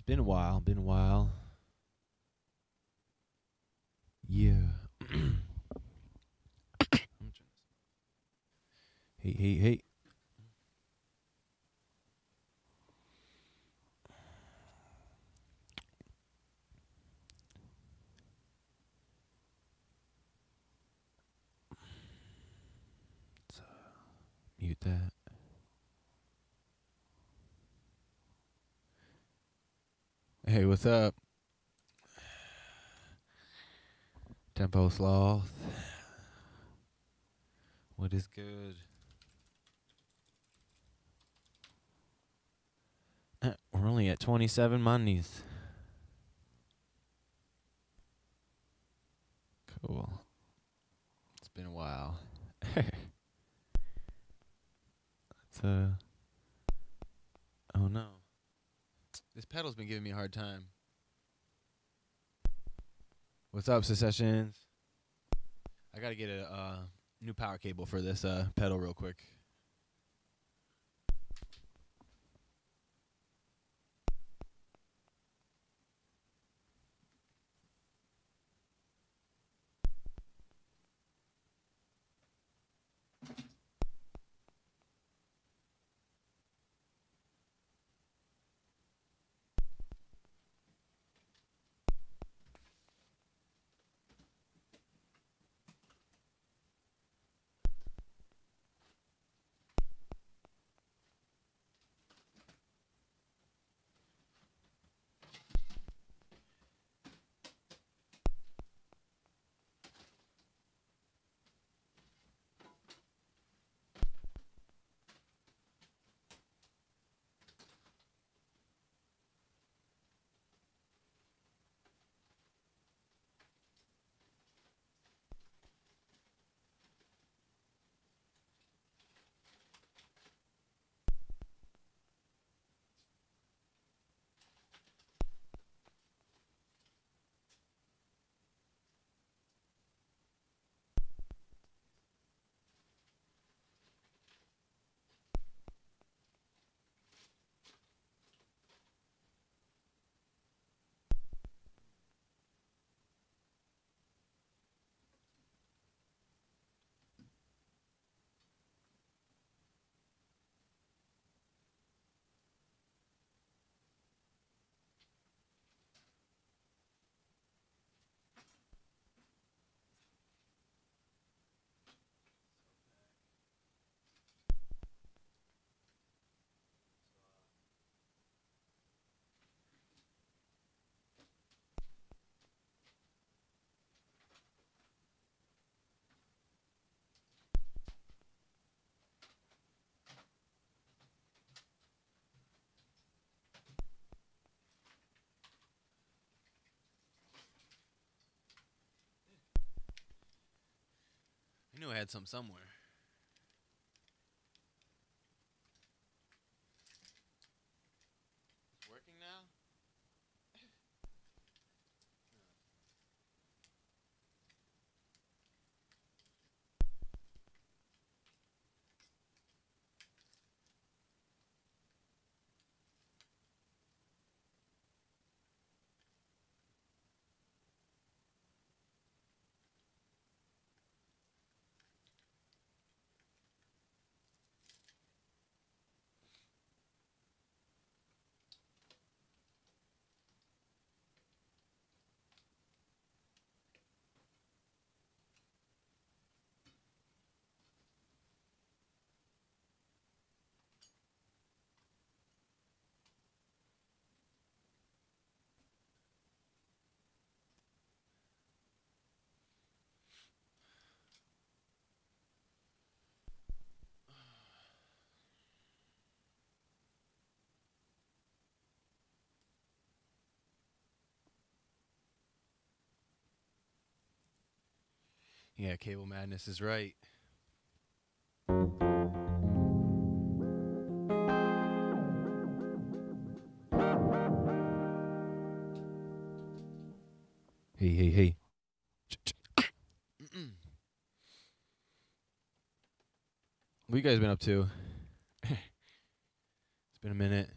It's been a while. Been a while. Yeah. hey, hey, hey. Let's, uh, mute that. Hey, what's up? Tempo Sloth. What is good? Uh, We're only at 27 Mondays. Cool. It's been a while. it's uh Oh no. This pedal's been giving me a hard time. What's up, secessions? I gotta get a uh, new power cable for this uh, pedal real quick. Knew I had some somewhere. Yeah, Cable Madness is right. Hey, hey, hey. what you guys been up to? it's been a minute.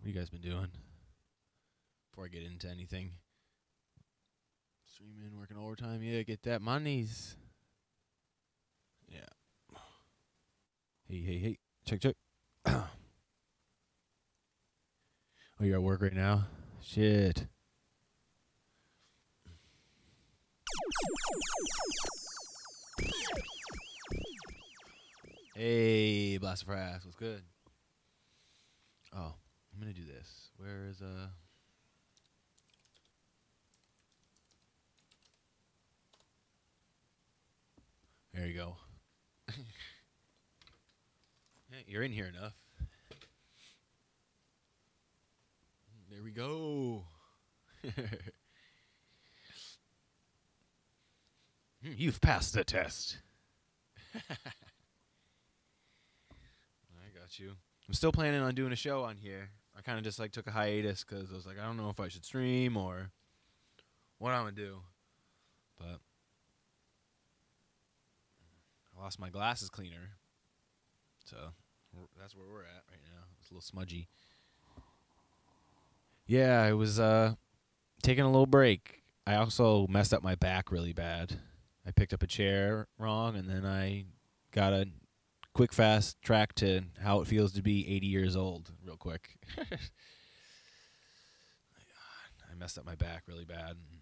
What you guys been doing? Before I get into anything. Streaming, working overtime. Yeah, get that monies. Yeah. Hey, hey, hey. Check, check. oh, you're at work right now? Shit. Hey, for ass. What's good? Oh, I'm gonna do this. Where is uh? There you go. yeah, you're in here enough. There we go. Hmm, You've passed the test. I got you. I'm still planning on doing a show on here. I kind of just like took a hiatus because I was like, I don't know if I should stream or what I'm gonna do. But lost my glasses cleaner, so that's where we're at right now. It's a little smudgy. Yeah, I was uh taking a little break. I also messed up my back really bad. I picked up a chair wrong, and then I got a quick fast track to how it feels to be 80 years old real quick. I messed up my back really bad. And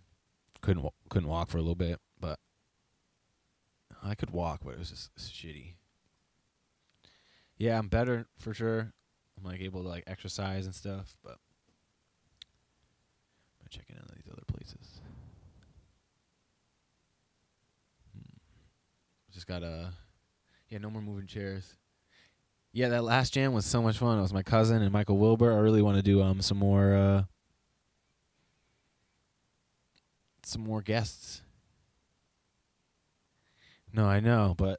couldn't couldn't walk for a little bit, but I could walk, but it was just shitty. Yeah, I'm better for sure. I'm like able to like exercise and stuff, but I'm checking in these other places. Hmm. Just got a yeah, no more moving chairs. Yeah, that last jam was so much fun. It was my cousin and Michael Wilbur. I really want to do um some more uh some more guests. No, I know, but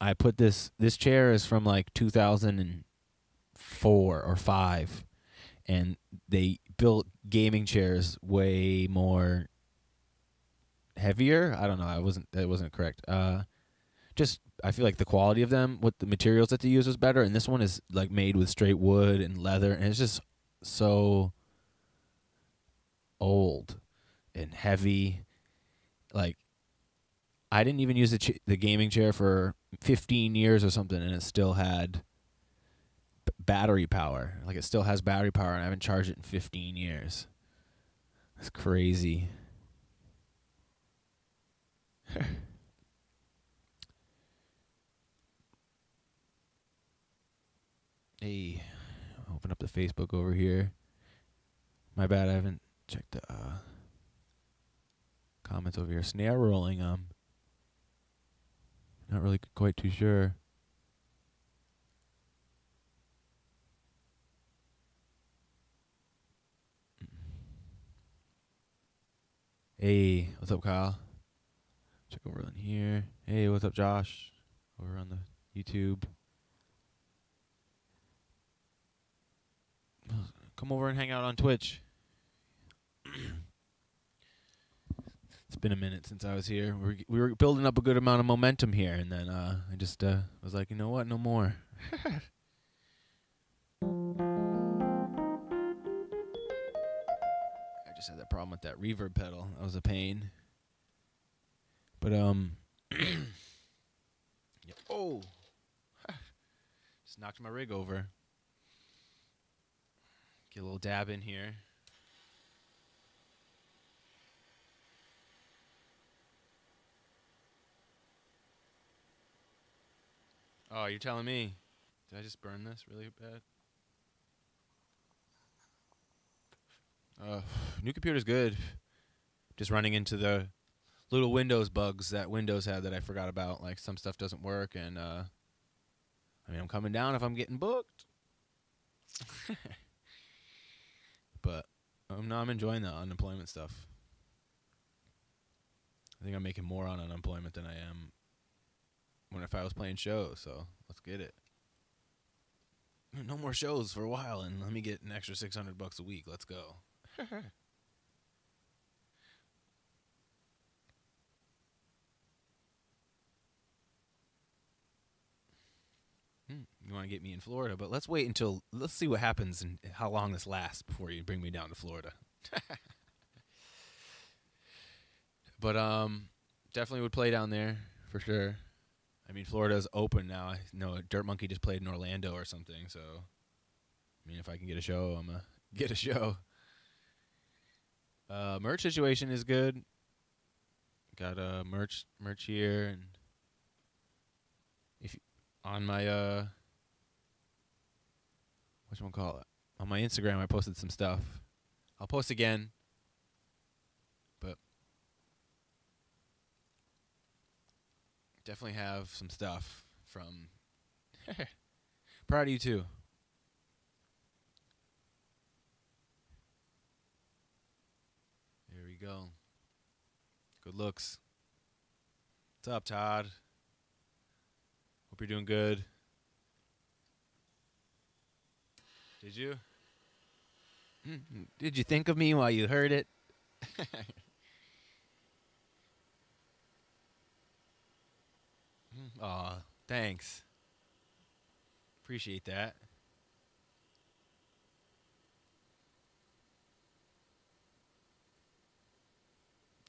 I put this this chair is from like 2004 or 5 and they built gaming chairs way more heavier. I don't know. I wasn't that wasn't correct. Uh just I feel like the quality of them with the materials that they use was better and this one is like made with straight wood and leather and it's just so old and heavy like I didn't even use the the gaming chair for 15 years or something and it still had battery power like it still has battery power and I haven't charged it in 15 years that's crazy Hey, open up the Facebook over here. My bad, I haven't checked the uh, comments over here. Snare rolling. Um, not really quite too sure. Hey, what's up, Kyle? Check over on here. Hey, what's up, Josh? Over on the YouTube. Come over and hang out on Twitch. it's been a minute since I was here. We were, we were building up a good amount of momentum here, and then uh, I just uh, was like, you know what? No more. I just had that problem with that reverb pedal. That was a pain. But um, yeah. oh, just knocked my rig over. Get a little dab in here. Oh, you're telling me? Did I just burn this really bad? Uh, new computer's good. Just running into the little Windows bugs that Windows had that I forgot about. Like some stuff doesn't work, and uh, I mean, I'm coming down if I'm getting booked. but um, no, I'm enjoying the unemployment stuff. I think I'm making more on unemployment than I am when if I was playing shows. So let's get it. No more shows for a while, and let me get an extra six hundred bucks a week. Let's go. hmm, you want to get me in Florida, but let's wait until let's see what happens and how long this lasts before you bring me down to Florida. but um, definitely would play down there for sure. I mean, Florida's open now. I know Dirt Monkey just played in Orlando or something, so I mean, if I can get a show, I'm gonna get a show. Uh, merch situation is good. Got a uh, merch merch here, and if you, on my uh, what you call it on my Instagram, I posted some stuff. I'll post again, but definitely have some stuff from. Proud of you too. There we go. Good looks. What's up, Todd? Hope you're doing good. Did you? Mm-hmm. Did you think of me while you heard it? Aw, thanks. Appreciate that.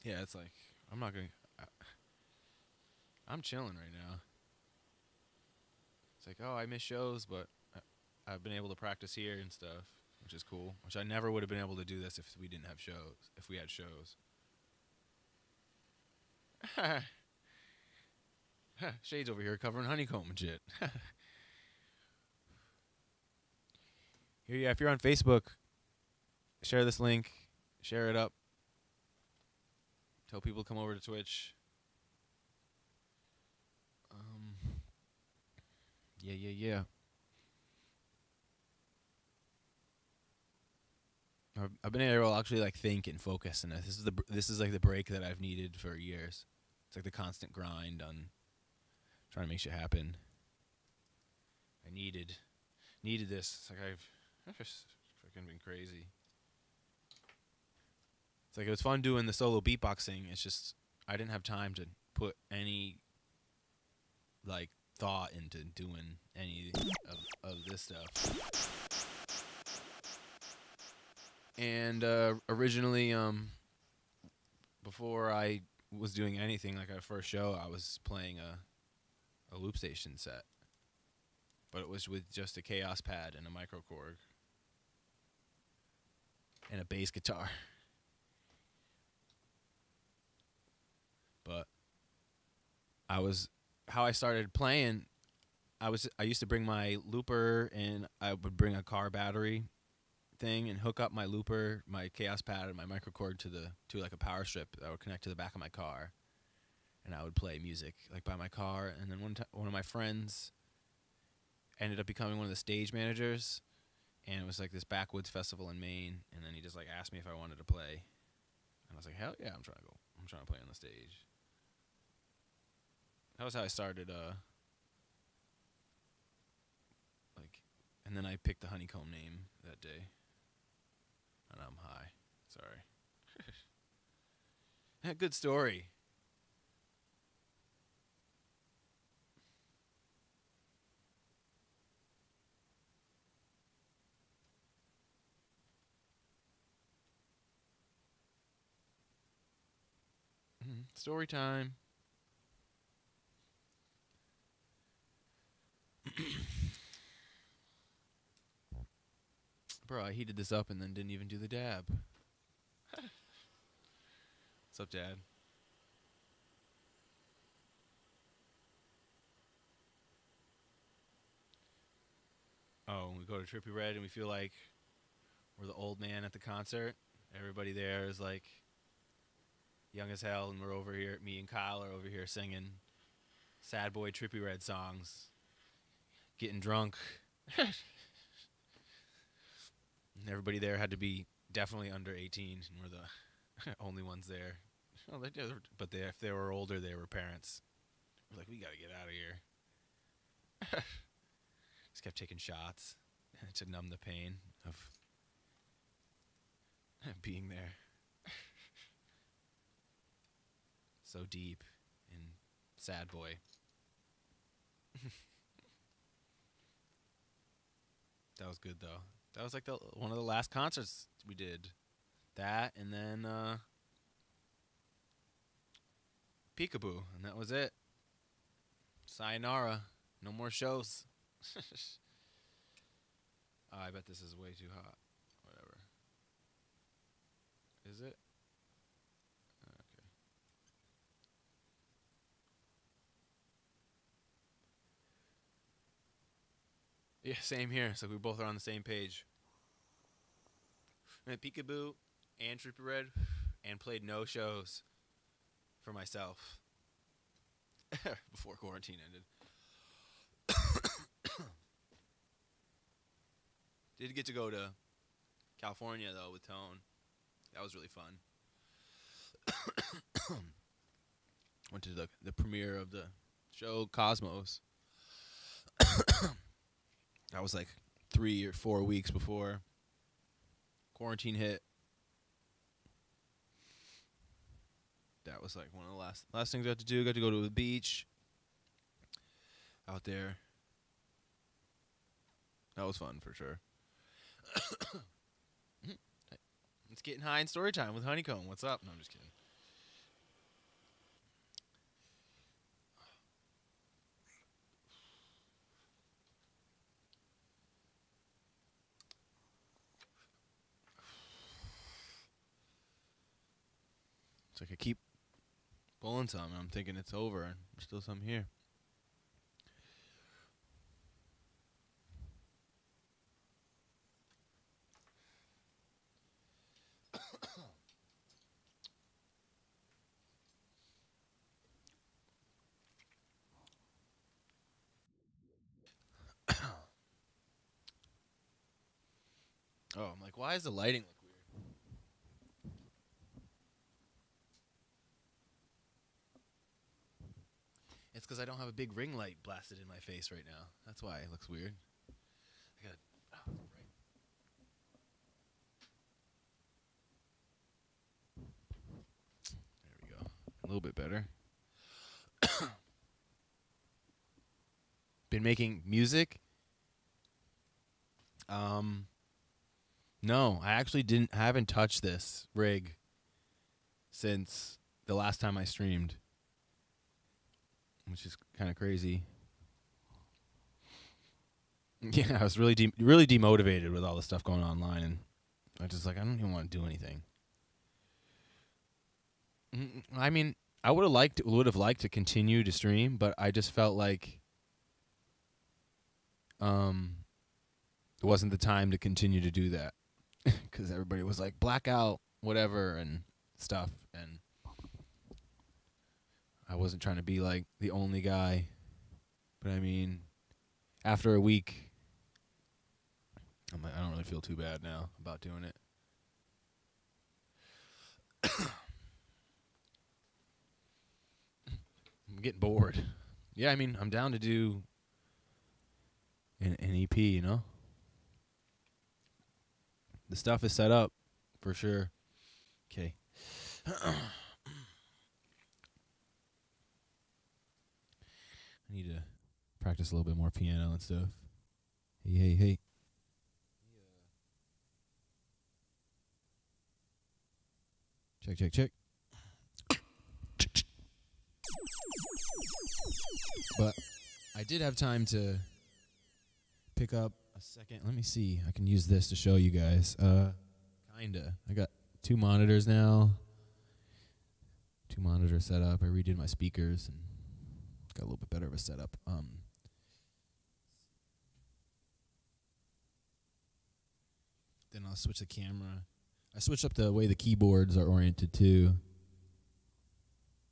Yeah, it's like I'm not gonna. I, I'm chilling right now. It's like, oh, I miss shows, but I, I've been able to practice here and stuff, which is cool. Which I never would have been able to do this if we didn't have shows. If we had shows. Shades over here covering honeycomb and shit. here, yeah. If you're on Facebook, share this link, share it up. Tell people to come over to Twitch. Um, yeah, yeah, yeah. I've- been able to actually like think and focus, and this is the this is like the break that I've needed for years. It's like the constant grind on trying to make shit happen. I needed needed this. It's like I've I've just been crazy. It's like it was fun doing the solo beatboxing. It's just I didn't have time to put any like thought into doing any of, of this stuff. And uh, originally, um, before I was doing anything like our first show, I was playing a a loop station set, but it was with just a Kaoss Pad and a microKORG and a bass guitar. But I was how I started playing. I was I used to bring my looper and I would bring a car battery thing and hook up my looper, my Kaoss Pad, and my microKORG to the to like a power strip that would connect to the back of my car, and I would play music like by my car. And then one time, one of my friends ended up becoming one of the stage managers, and it was like this backwoods festival in Maine. And then he just like asked me if I wanted to play, and I was like, hell yeah, I'm trying to go. I'm trying to play on the stage. That was how I started. Uh, like, and then I picked the honeycomb name that day. And I'm high. Sorry. Good story. Mhm. Story time. Bro, I heated this up and then didn't even do the dab. What's up, Dad? Oh, we go to Trippie Redd and we feel like we're the old man at the concert. Everybody there is like young as hell, and we're over here. Me and Kyle are over here singing sad boy Trippie Redd songs, getting drunk. and everybody there had to be definitely under 18, and we're the only ones there. Well, they did, but they, if they were older, they were parents. We're like, we gotta get out of here. Just kept taking shots to numb the pain of being there. So deep and sad boy. That was good though. That was like the one of the last concerts we did. That and then uh Peekaboo, and that was it. Sayonara. No more shows. oh, I bet this is way too hot. Whatever. Is it? Yeah, same here. So we both are on the same page. Peekaboo and Trippie Redd and played no shows for myself before quarantine ended. Did get to go to California though with Tone. That was really fun. Went to the the premiere of the show Cosmos. that was like three or four weeks before quarantine hit. That was like one of the last last things I had to do. Got to go to the beach out there. That was fun for sure. It's getting high in story time with Honeycomb. What's up? No, I'm just kidding. It's like I keep pulling some, and I'm thinking it's over, and there's still some here. Oh, I'm like, why is the lighting look weird? It's because I don't have a big ring light blasted in my face right now. That's why it looks weird. I got oh, right. There we go. A little bit better. Been making music. Um, no, I actually didn't. I haven't touched this rig since the last time I streamed, which is kind of crazy. Yeah, I was really de- really demotivated with all the stuff going online, and I just like, I don't even want to do anything. Mm, I mean, I would have liked would have liked to continue to stream, but I just felt like um it wasn't the time to continue to do that because everybody was like blackout, whatever, and stuff, and I wasn't trying to be like the only guy, but I mean, after a week, I'm like, I don't really feel too bad now about doing it. I'm getting bored. Yeah, I mean, I'm down to do an, an EP, you know? The stuff is set up for sure. Okay. I need to practice a little bit more piano and stuff. Hey, hey, hey. Check, check, check. But I did have time to pick up a second. Let me see. I can use this to show you guys. Uh, kinda. I got two monitors now. Two monitors set up. I redid my speakers and got a little bit better of a setup. Um, then I'll switch the camera. I switched up the way the keyboards are oriented too.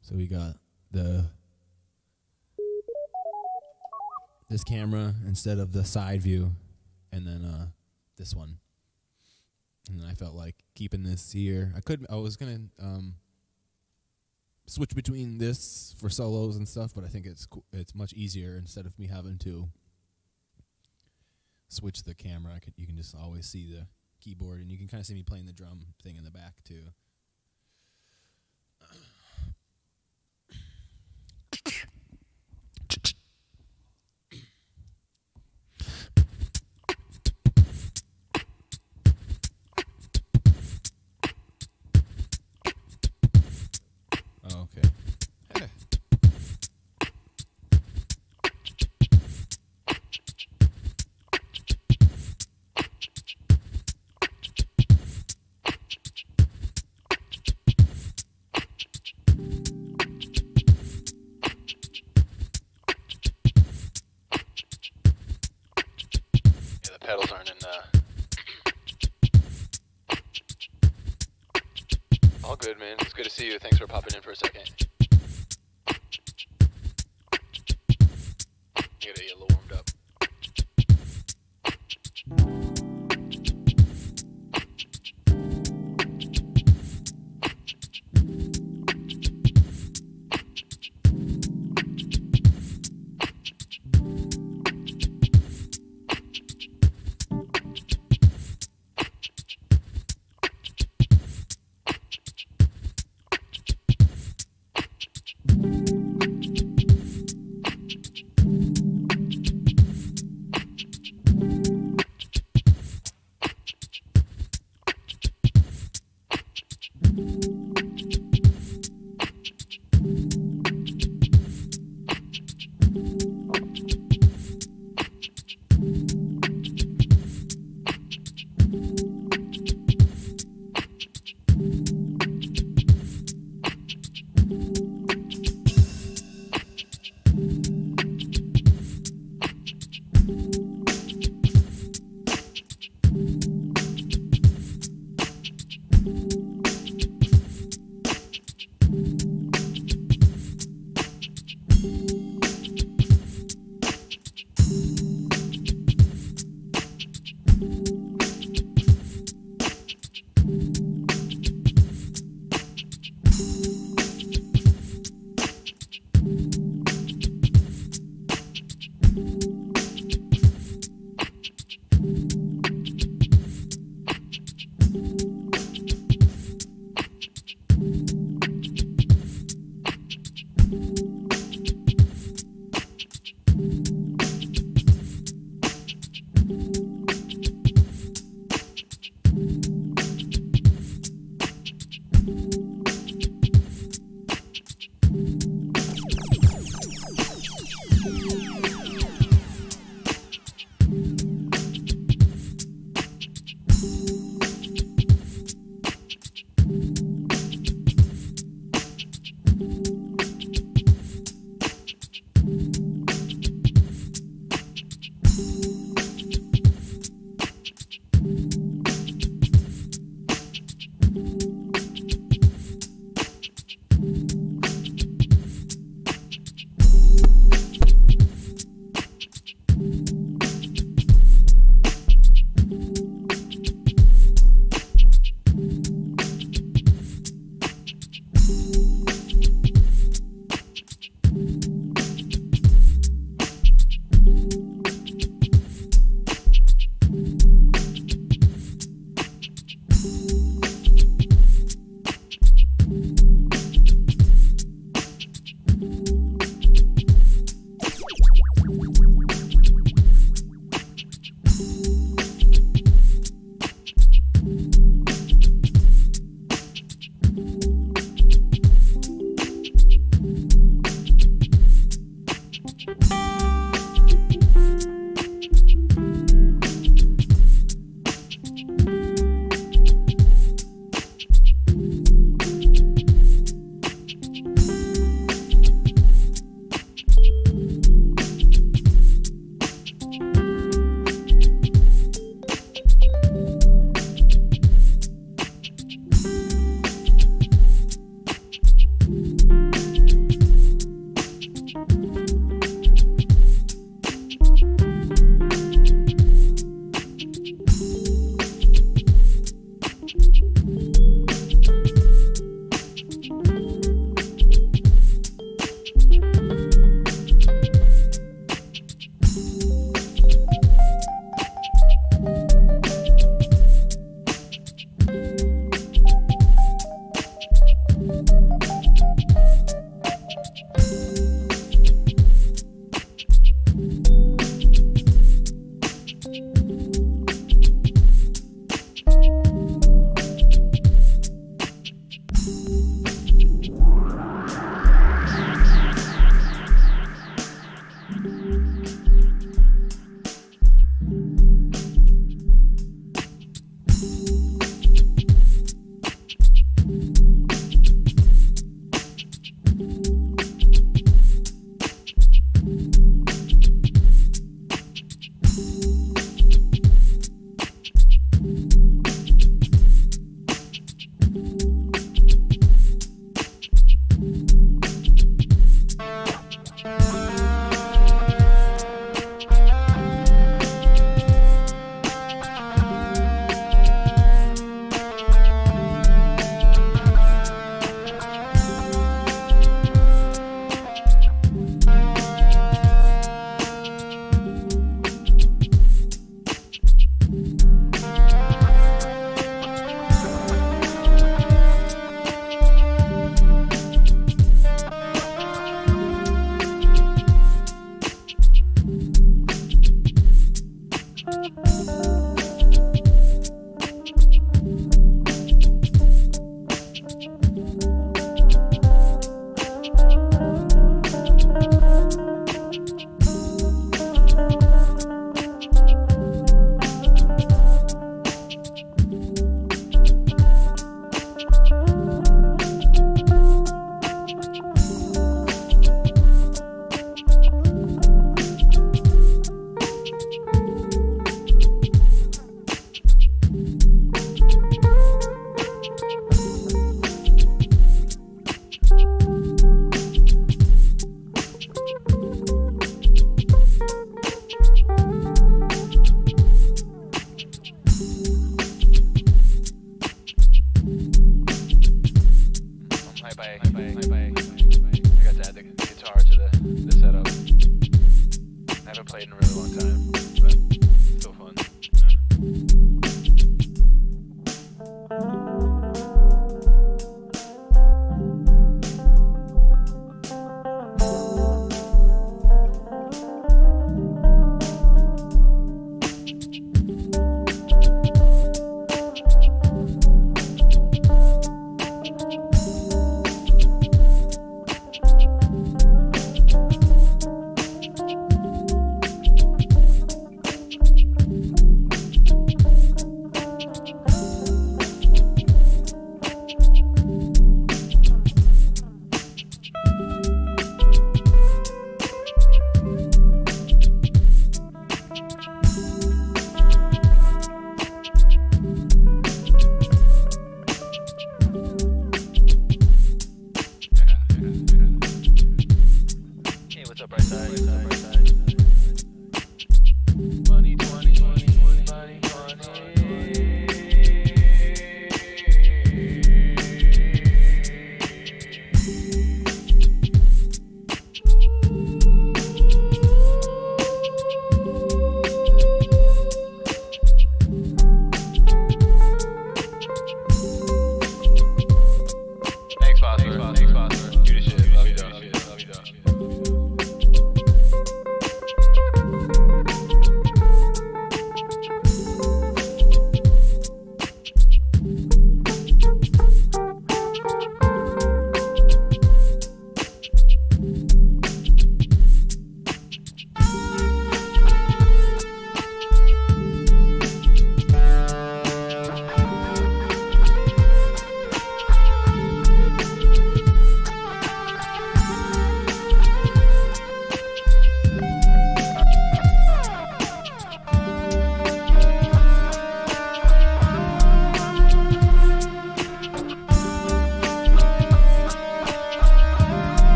So we got the this camera instead of the side view and then uh this one. And then I felt like keeping this here. I could I was gonna um switch between this for solos and stuff, but I think it's co- it's much easier instead of me having to switch the camera. I could you can just always see the keyboard and you can kind of see me playing the drum thing in the back too. Pedals aren't in. Uh... All good, man. It's good to see you. Thanks for popping in for a second. A little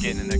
getting in the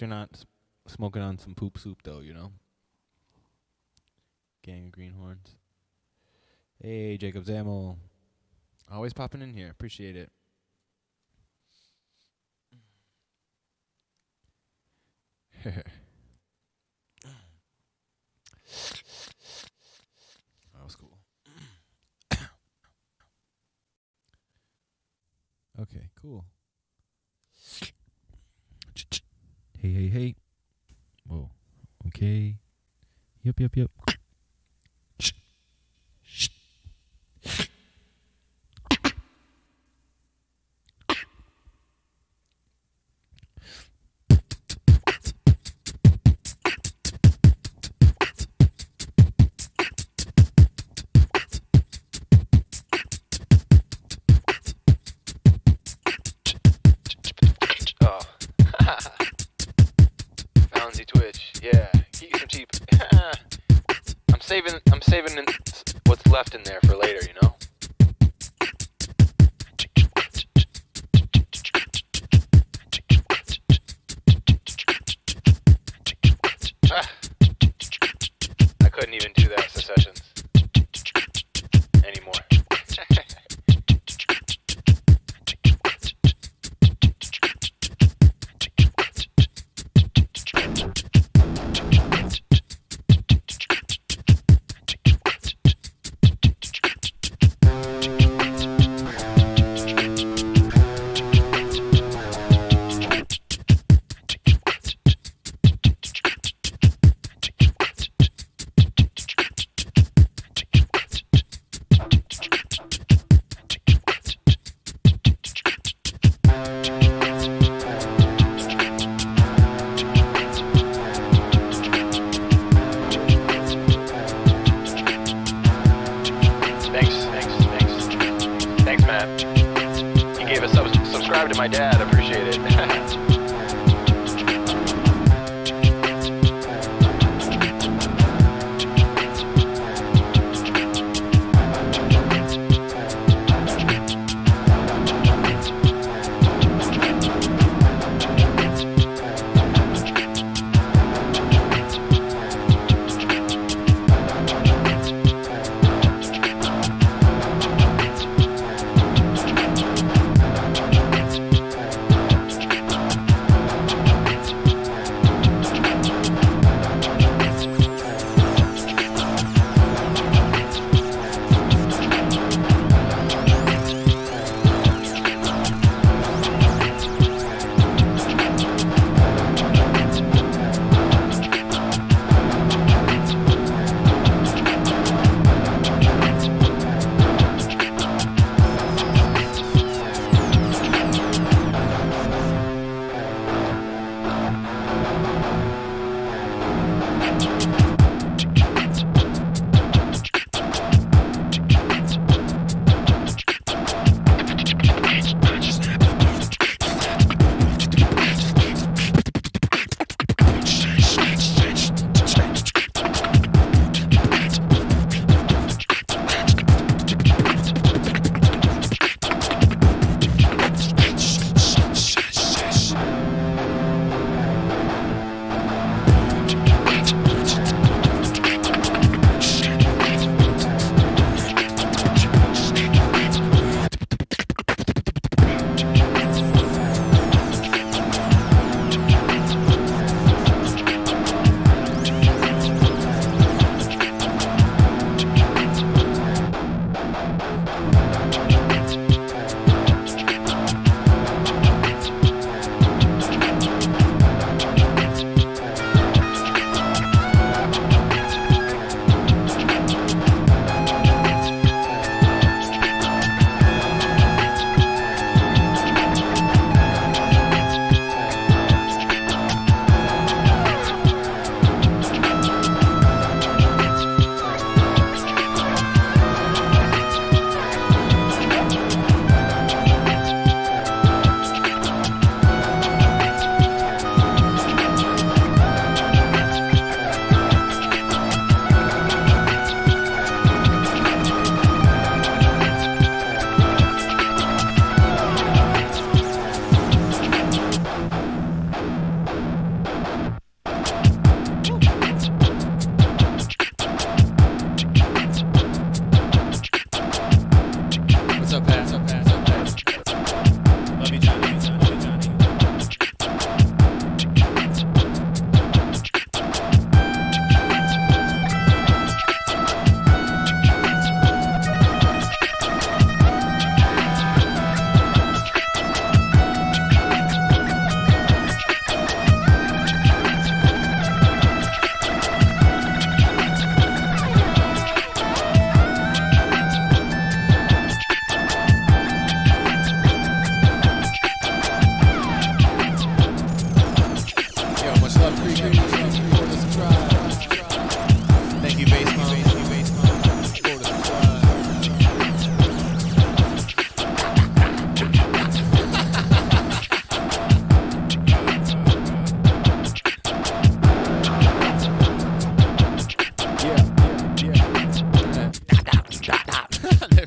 you're not smoking on some poop soup, though, you know? Gang of greenhorns. Hey, Jacob Zamel. Always popping in here. Appreciate it. that was cool. okay, cool. Hey, hey, hey. Whoa. Okay. Yep, yep, yep. saving what's left in there.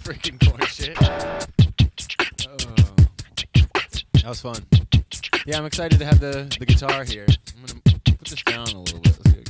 Freaking corn shit. Oh. That was fun. Yeah, I'm excited to have the, the guitar here. I'm gonna put this down a little bit.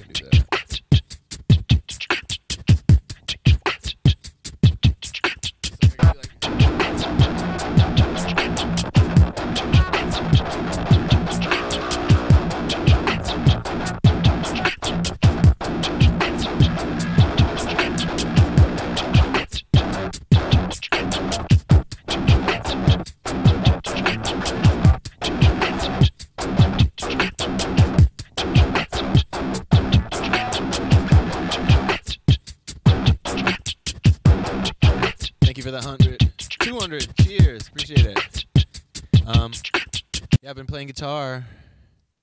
Playing guitar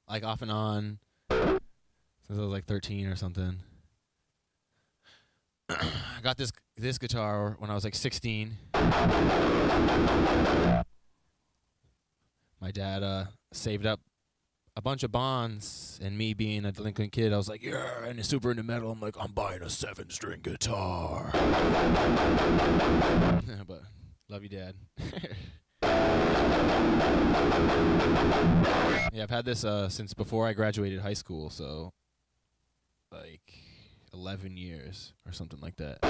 like off and on since I was like 13 or something. I got this this guitar when I was like 16. My dad uh, saved up a bunch of bonds, and me being a delinquent kid, I was like, yeah, and it's super into metal. I'm like, I'm buying a seven string guitar. but love you, Dad. Yeah, I've had this uh, since before I graduated high school, so like 11 years or something like that.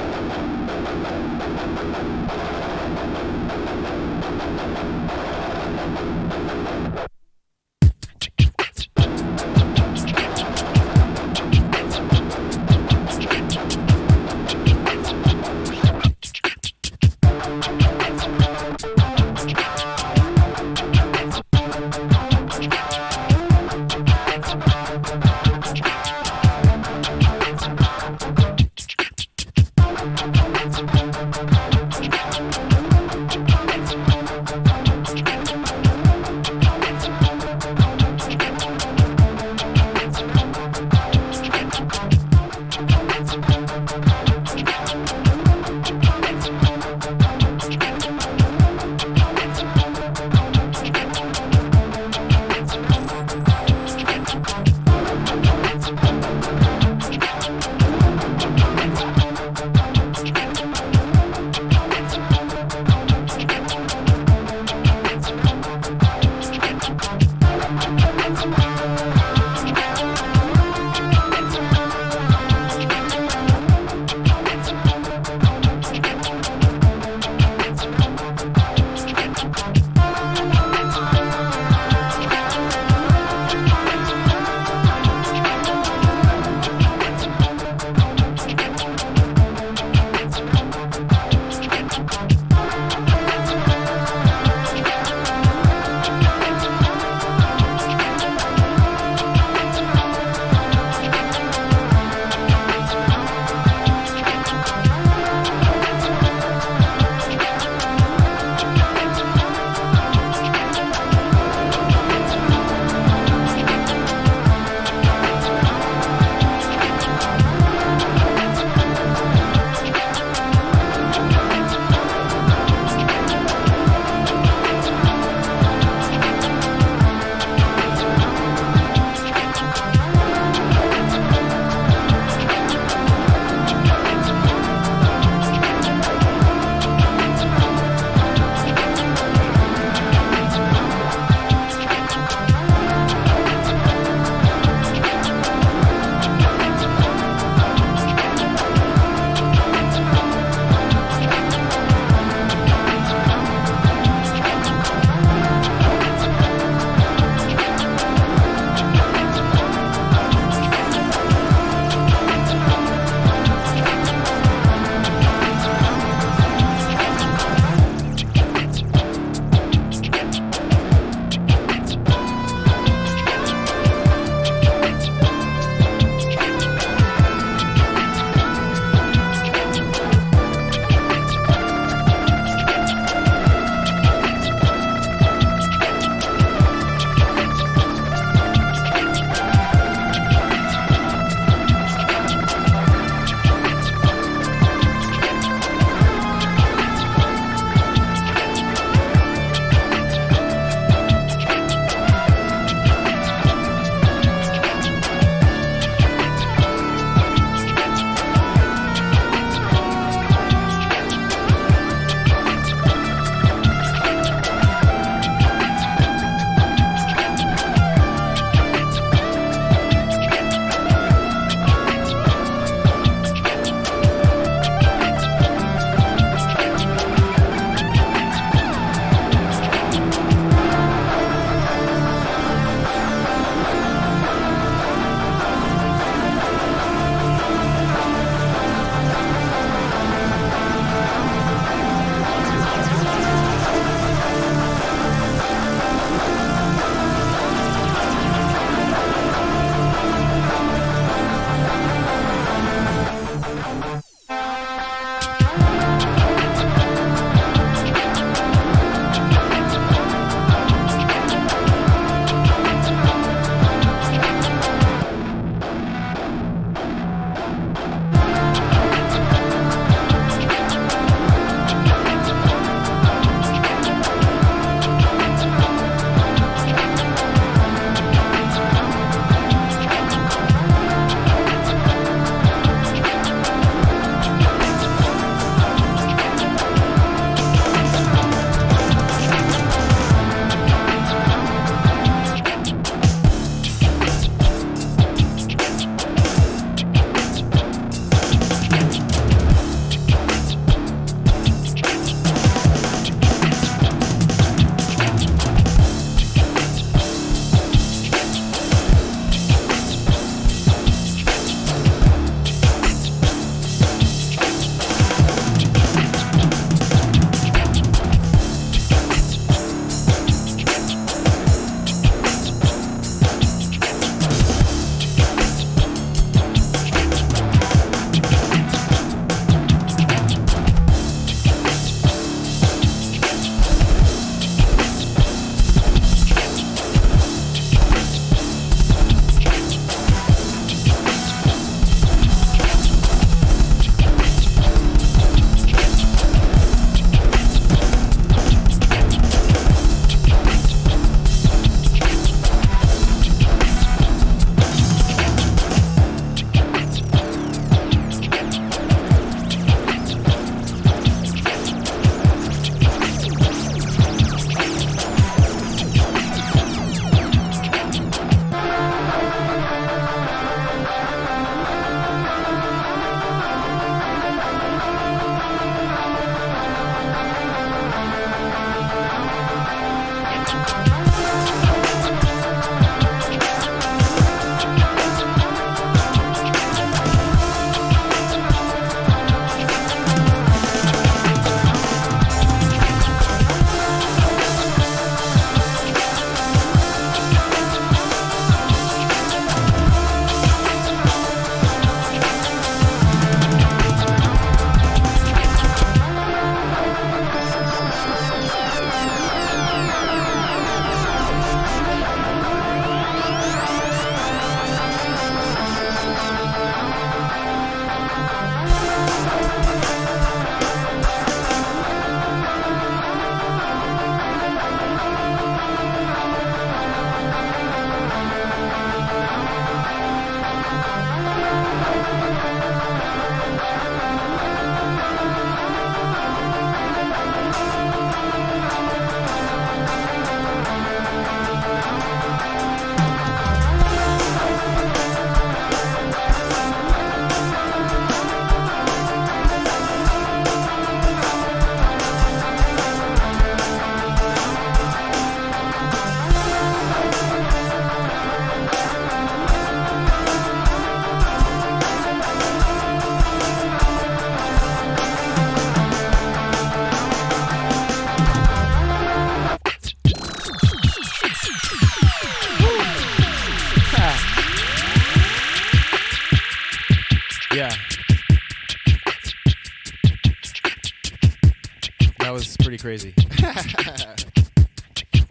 Crazy.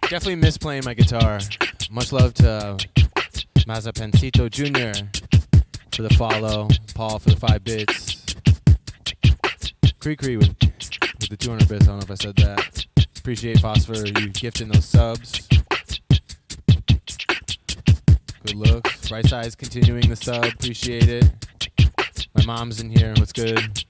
Definitely miss playing my guitar. Much love to uh, Mazapancito Jr. for the follow, Paul for the five bits, Cree Cree with, with the 200 bits. I don't know if I said that. Appreciate Phosphor you gifting those subs. Good looks. Right side's continuing the sub. Appreciate it. My mom's in here. What's good?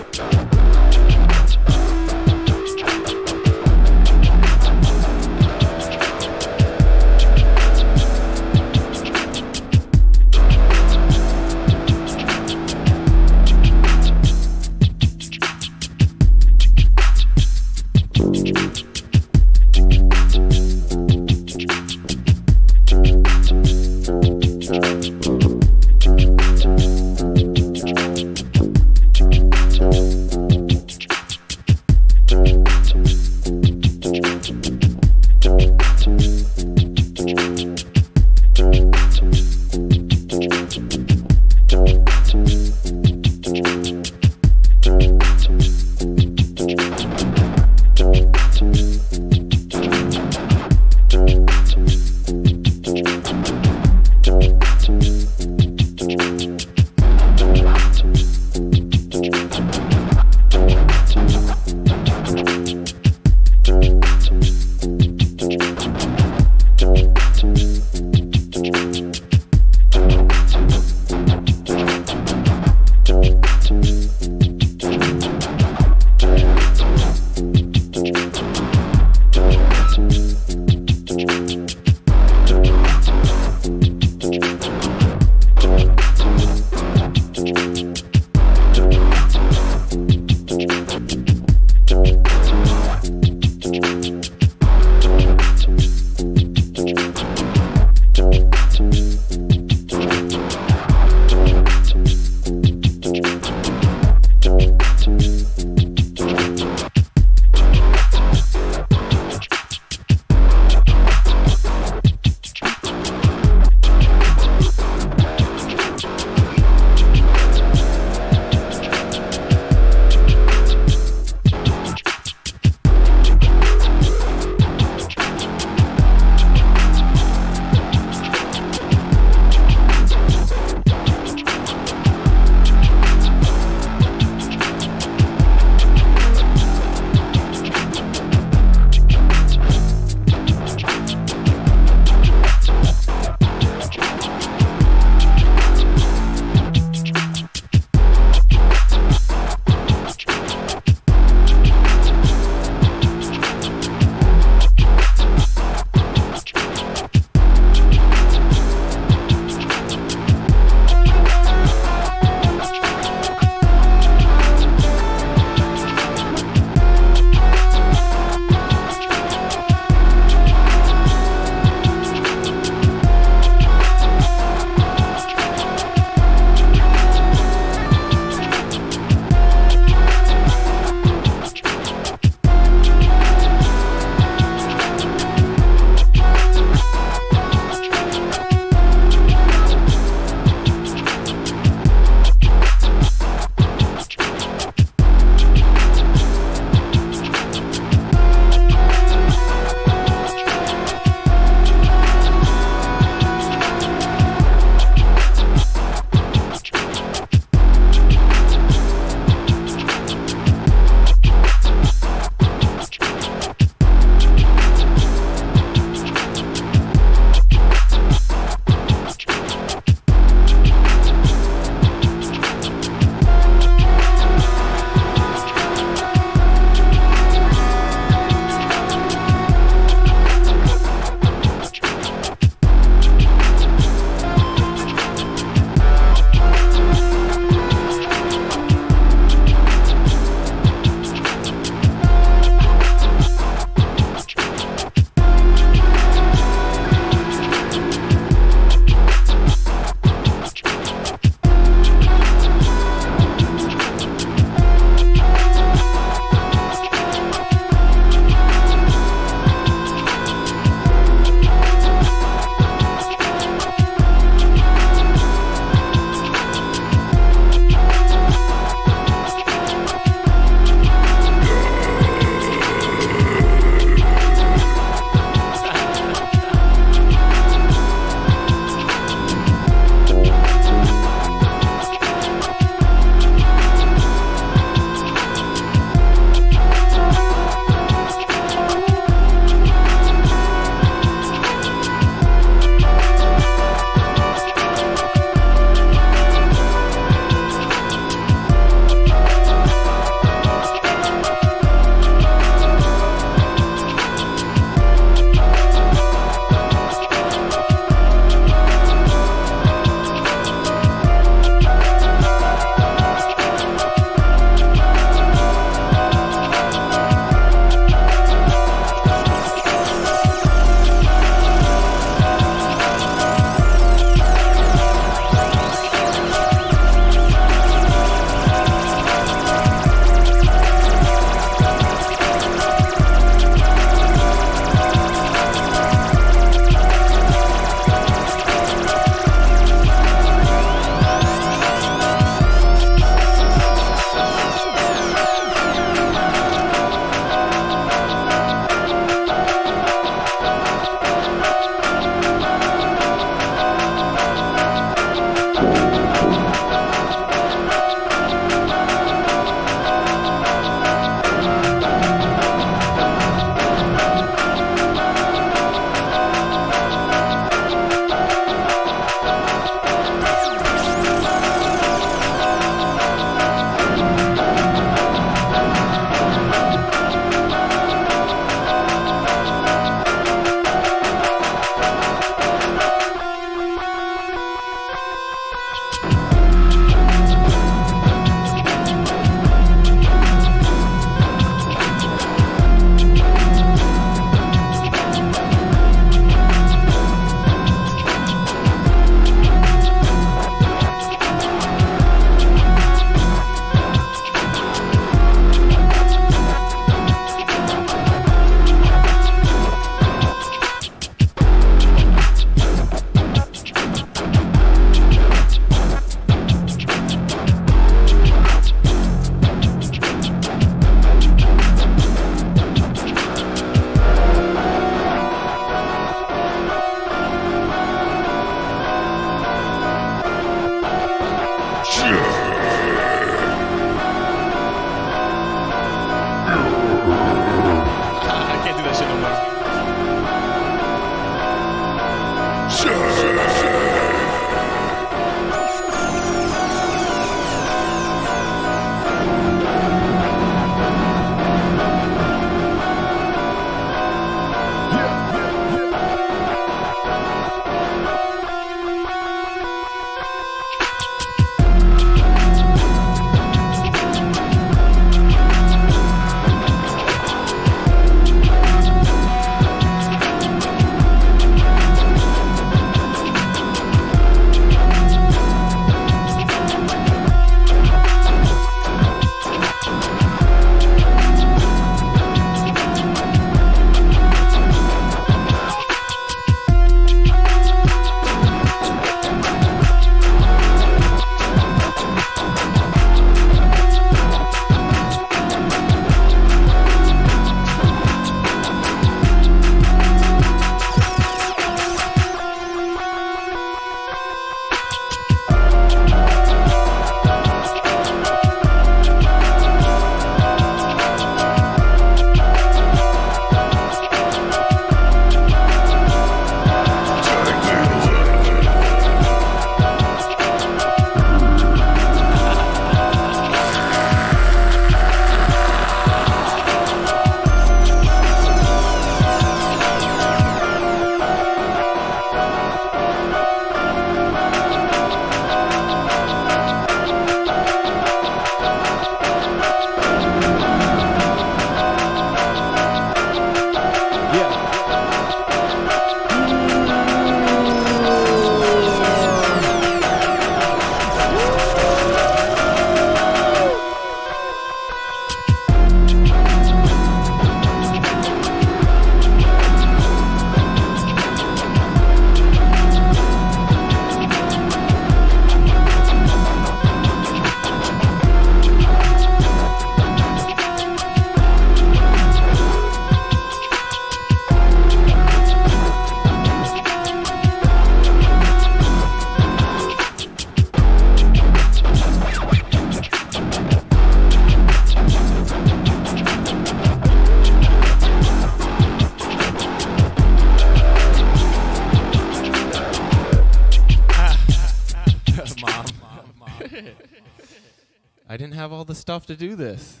stuff to do this.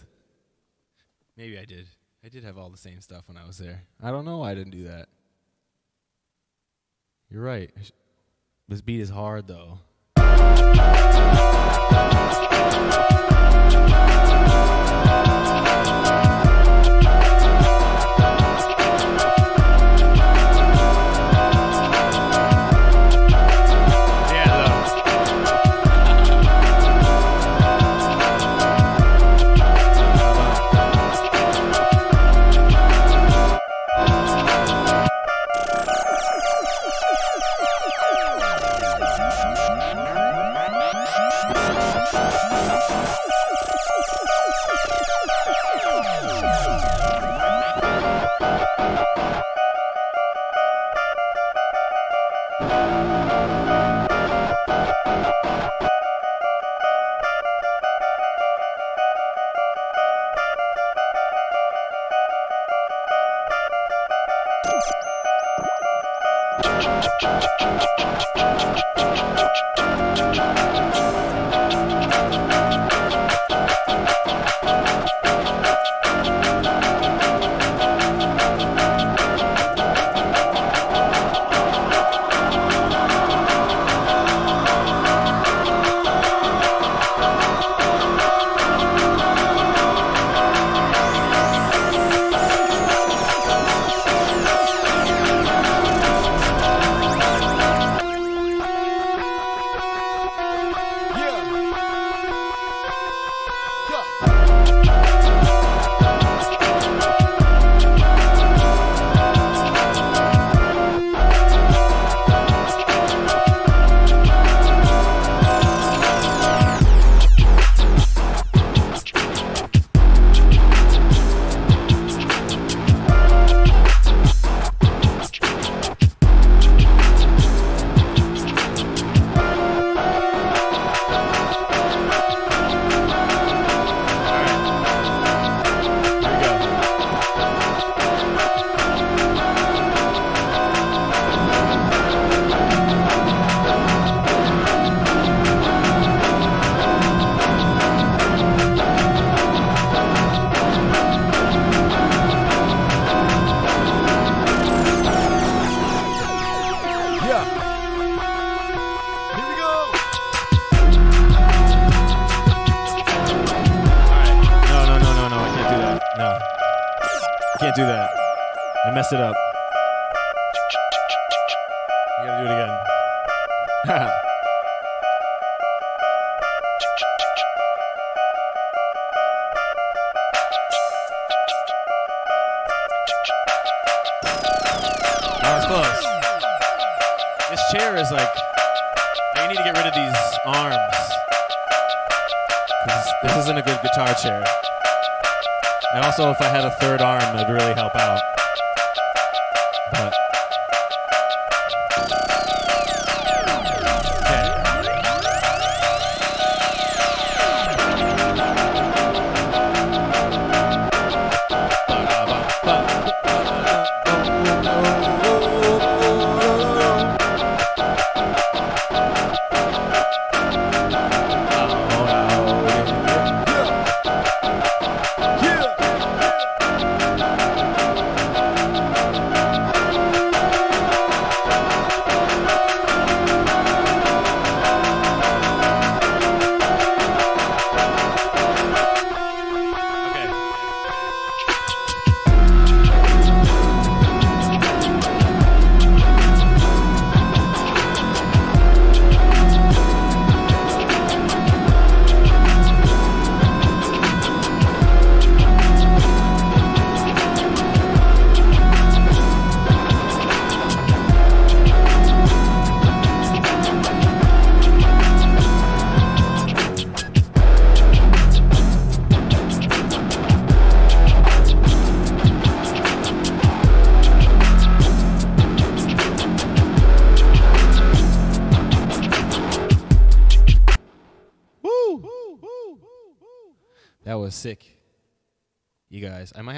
Maybe I did. I did have all the same stuff when I was there. I don't know why I didn't do that. You're right. This beat is hard, though.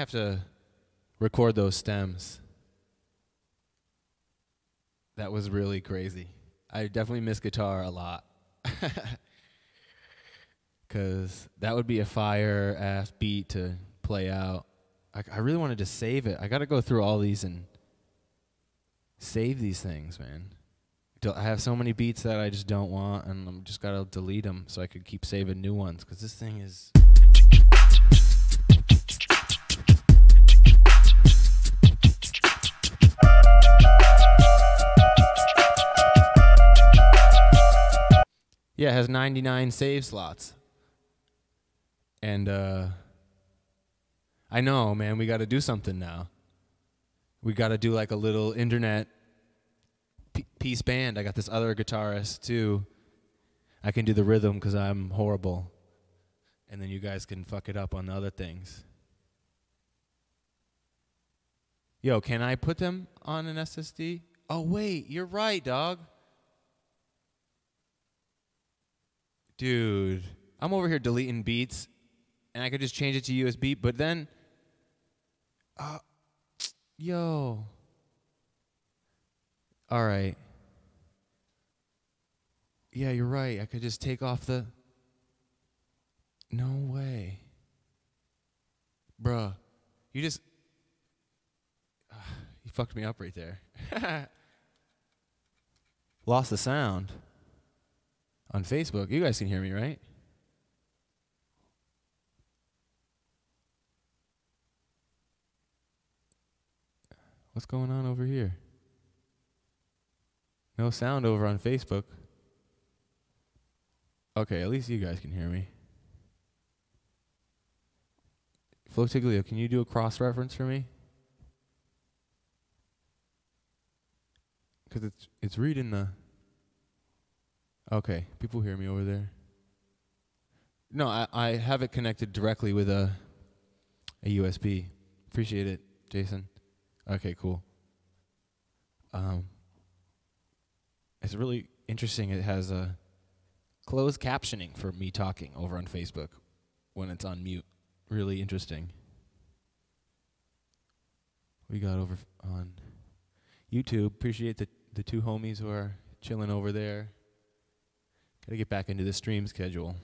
have to record those stems. That was really crazy. I definitely miss guitar a lot. Cause that would be a fire ass beat to play out. I, I really wanted to save it. I got to go through all these and save these things, man. I have so many beats that I just don't want, and I'm just gotta delete them so I could keep saving new ones. Cause this thing is. Has 99 save slots. And uh I know, man, we got to do something now. We got to do like a little internet piece band. I got this other guitarist too. I can do the rhythm cuz I'm horrible. And then you guys can fuck it up on the other things. Yo, can I put them on an SSD? Oh wait, you're right, dog. Dude, I'm over here deleting beats and I could just change it to USB, but then uh yo. All right. Yeah, you're right. I could just take off the No way. Bruh. You just you fucked me up right there. Lost the sound on Facebook. You guys can hear me, right? What's going on over here? No sound over on Facebook. Okay, at least you guys can hear me. Flo Tiglio, can you do a cross reference for me? Because it's it's reading the. Okay, people hear me over there. No, I I have it connected directly with a a USB. Appreciate it, Jason. Okay, cool. Um, it's really interesting. It has a closed captioning for me talking over on Facebook when it's on mute. Really interesting. We got over on YouTube. Appreciate the the two homies who are chilling over there. Got to get back into the stream schedule.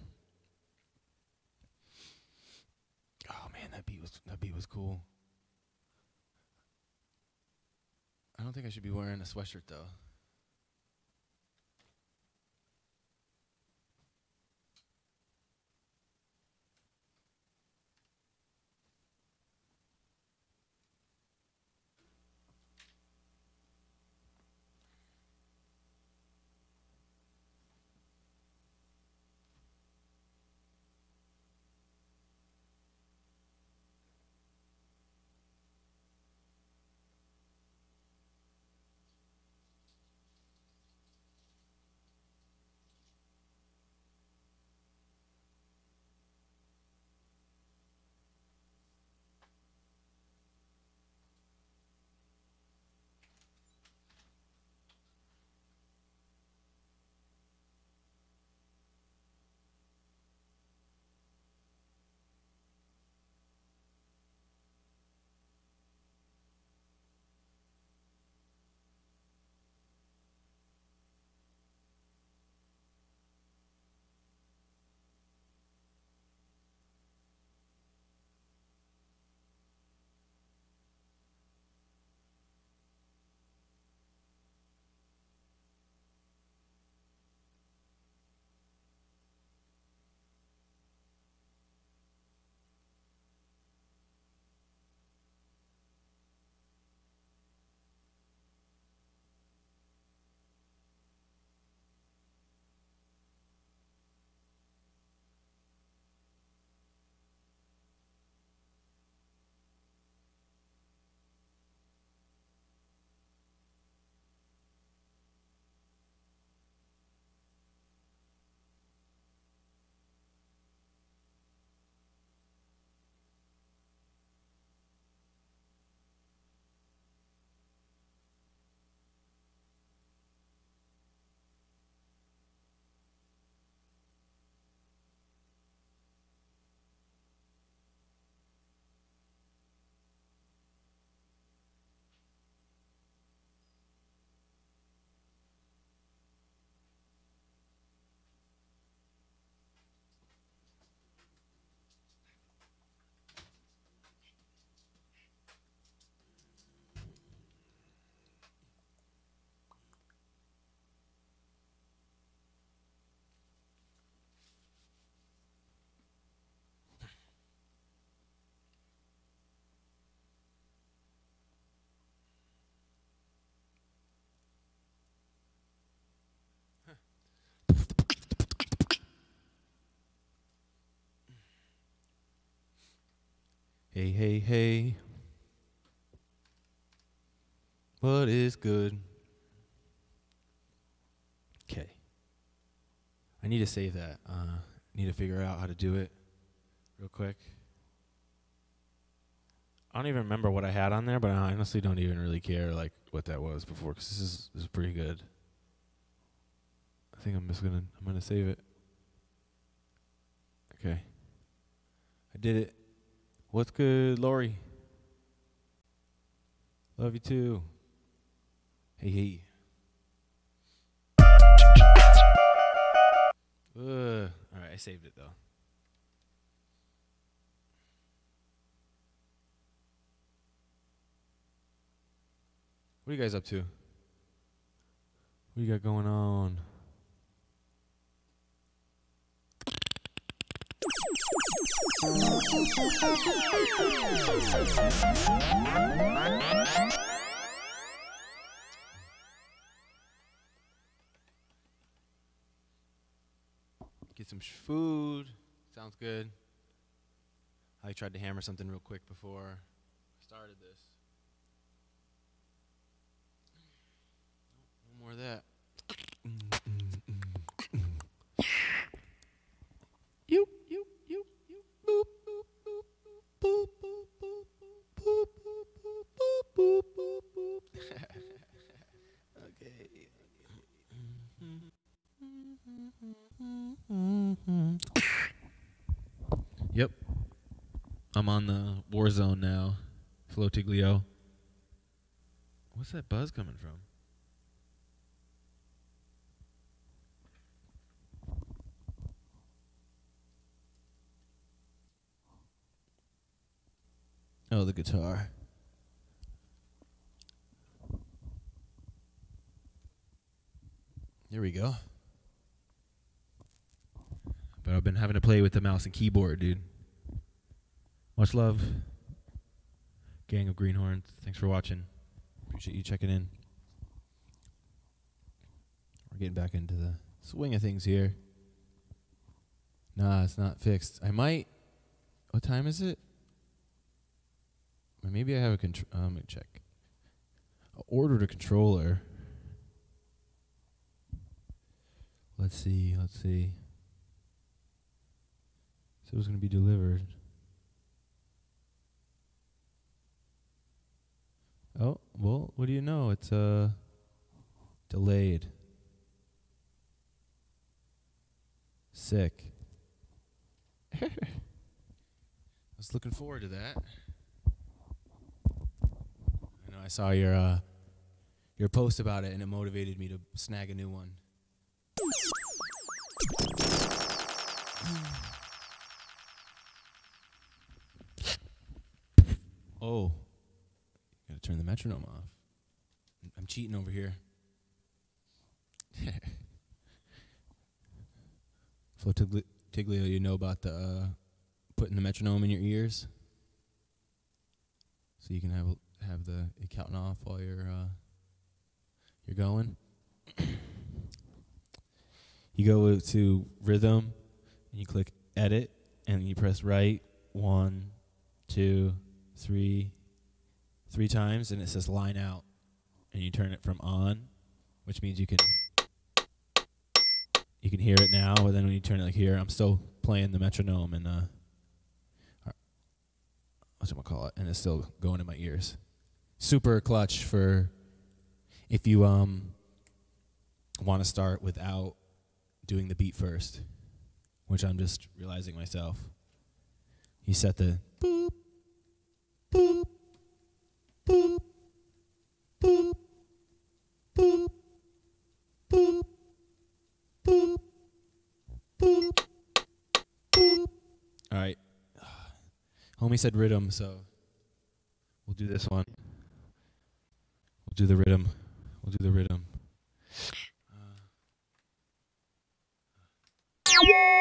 Oh man, that beat was that beat was cool. I don't think I should be wearing a sweatshirt though. Hey, hey, hey. What is good? Okay. I need to save that. Uh, need to figure out how to do it real quick. I don't even remember what I had on there, but I honestly don't even really care like what that was before because this is this is pretty good. I think I'm just gonna I'm gonna save it. Okay. I did it. What's good, Lori? Love you too. Hey, hey. Ugh. All right, I saved it though. What are you guys up to? What you got going on? Get some food. Sounds good. I tried to hammer something real quick before I started this. No more of that. You, boop, boop, boop, okay. Yep. I'm on the war zone now. Flotiglio. What's that buzz coming from? Oh, the guitar. There we go. But I've been having to play with the mouse and keyboard, dude. Much love. Gang of Greenhorns. Thanks for watching. Appreciate you checking in. We're getting back into the swing of things here. Nah, it's not fixed. I might. What time is it? Maybe I have a control. Um, let me check. I ordered a controller. Let's see. Let's see. So it was going to be delivered. Oh well, what do you know? It's uh delayed. Sick. I was looking forward to that. I know I saw your uh your post about it and it motivated me to snag a new one. Oh. Gotta turn the metronome off. I'm cheating over here. Flo Tigli- Tiglio, you know about the uh, putting the metronome in your ears, so you can have have the counting off while you're uh, you're going. you go to rhythm, and you click edit, and you press right one, two, three, three times, and it says line out, and you turn it from on, which means you can you can hear it now, but then when you turn it like here, I'm still playing the metronome and uh, what's gonna call it, and it's still going in my ears. Super clutch for if you um want to start without doing the beat first, which I'm just realizing myself. You set the boop boop boop boop boop boop boop boop boop. All right. Homie said rhythm, so we'll do this one. We'll do the rhythm. We'll do the rhythm. Yeah!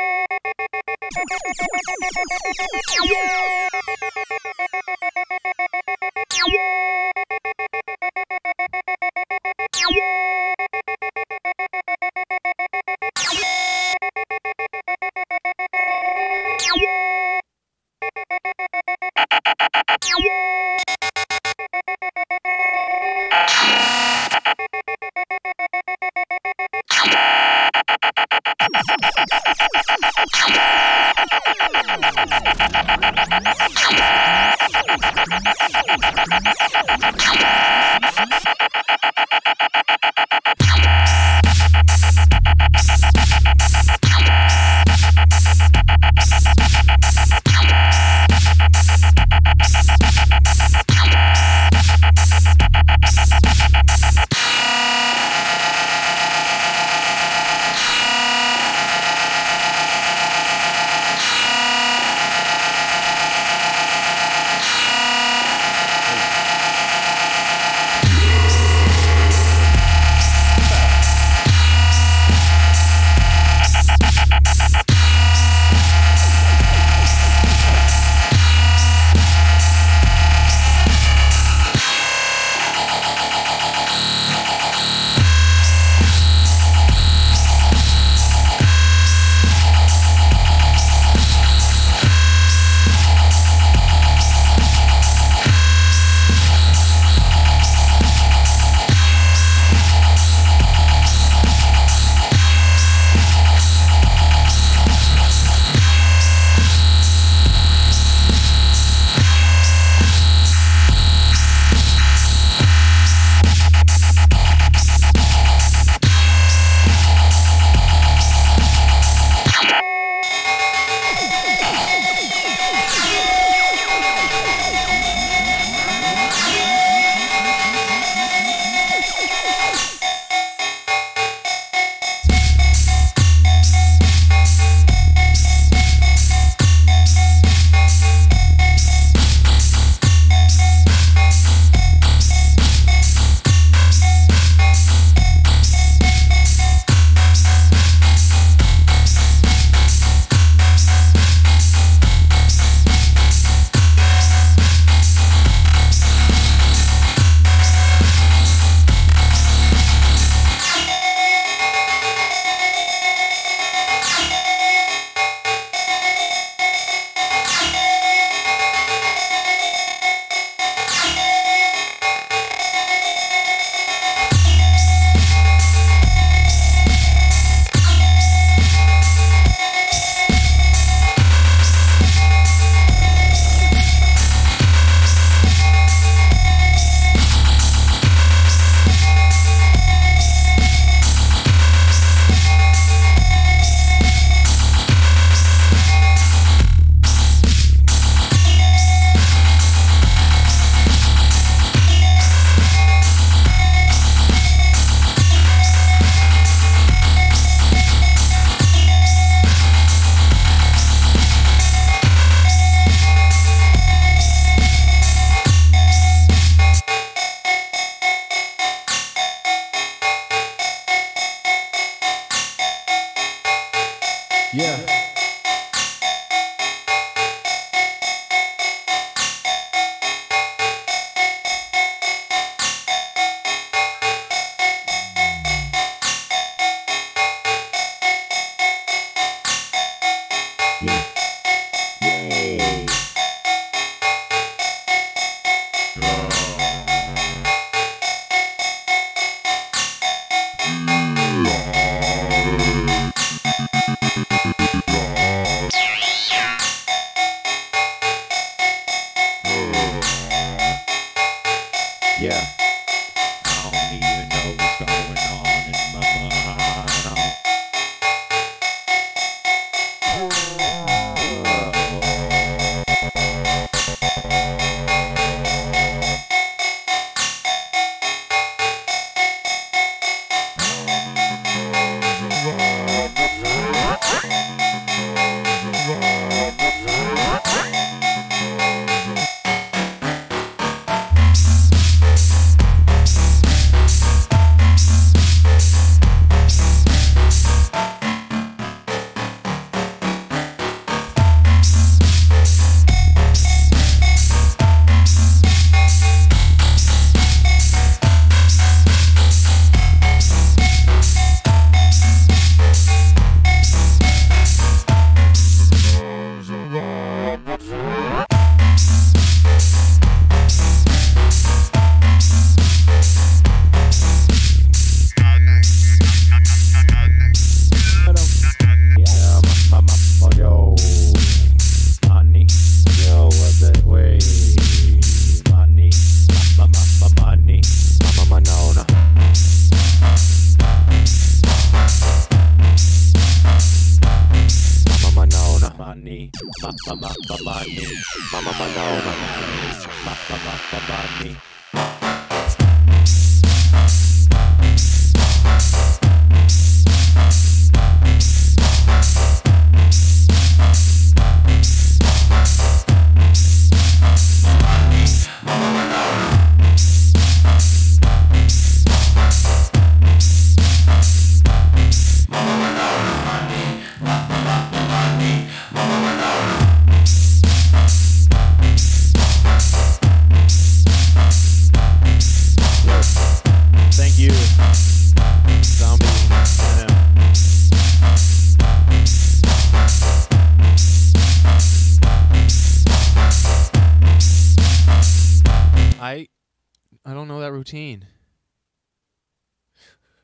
That routine.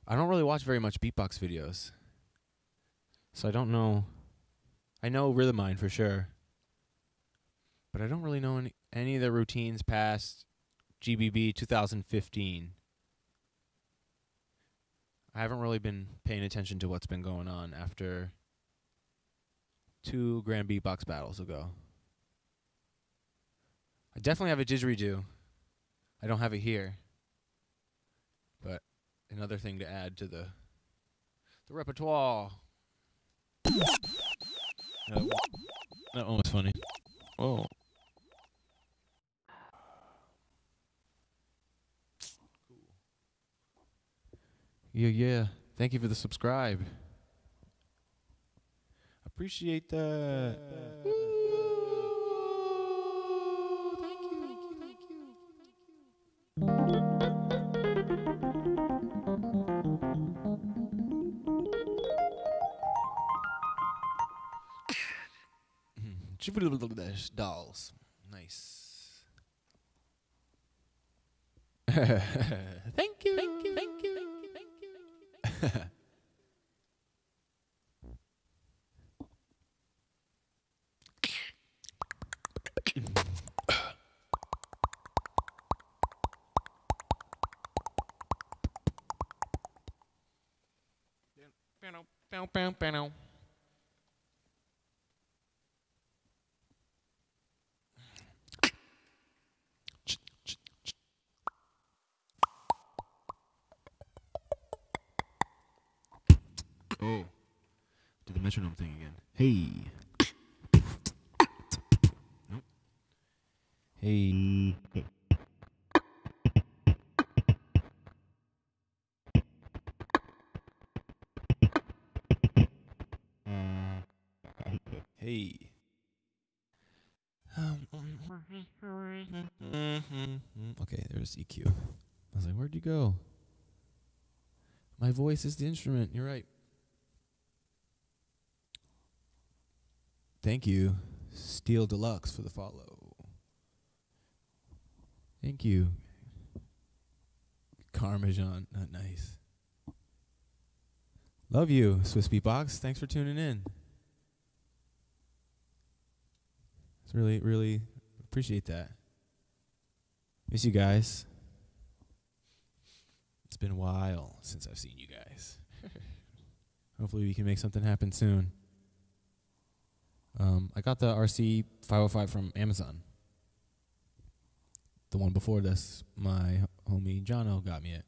I don't really watch very much beatbox videos. So I don't know. I know Rythmind for sure. But I don't really know any, any of the routines past GBB 2015. I haven't really been paying attention to what's been going on after two Grand Beatbox battles ago. I definitely have a didgeridoo. I don't have it here. But another thing to add to the the repertoire. That one, that one was funny. Oh. Yeah, yeah. Thank you for the subscribe. Appreciate that. Dolls. Nice. thank you. Thank you. Thank you. Thank you. Thank you. Oh. metronome thing again. Hey. Nope. Hey. Hey. Um, okay, there's EQ. I was like, where'd you go? My voice is the instrument. You're right. Thank you, Steel Deluxe, for the follow. Thank you, Parmesan. Not nice. Love you, Swiss Beatbox. Thanks for tuning in. It's really, really appreciate that. Miss you guys. It's been a while since I've seen you guys. Hopefully, we can make something happen soon. Um, I got the RC 505 from Amazon. The one before this, my homie Jono got me it.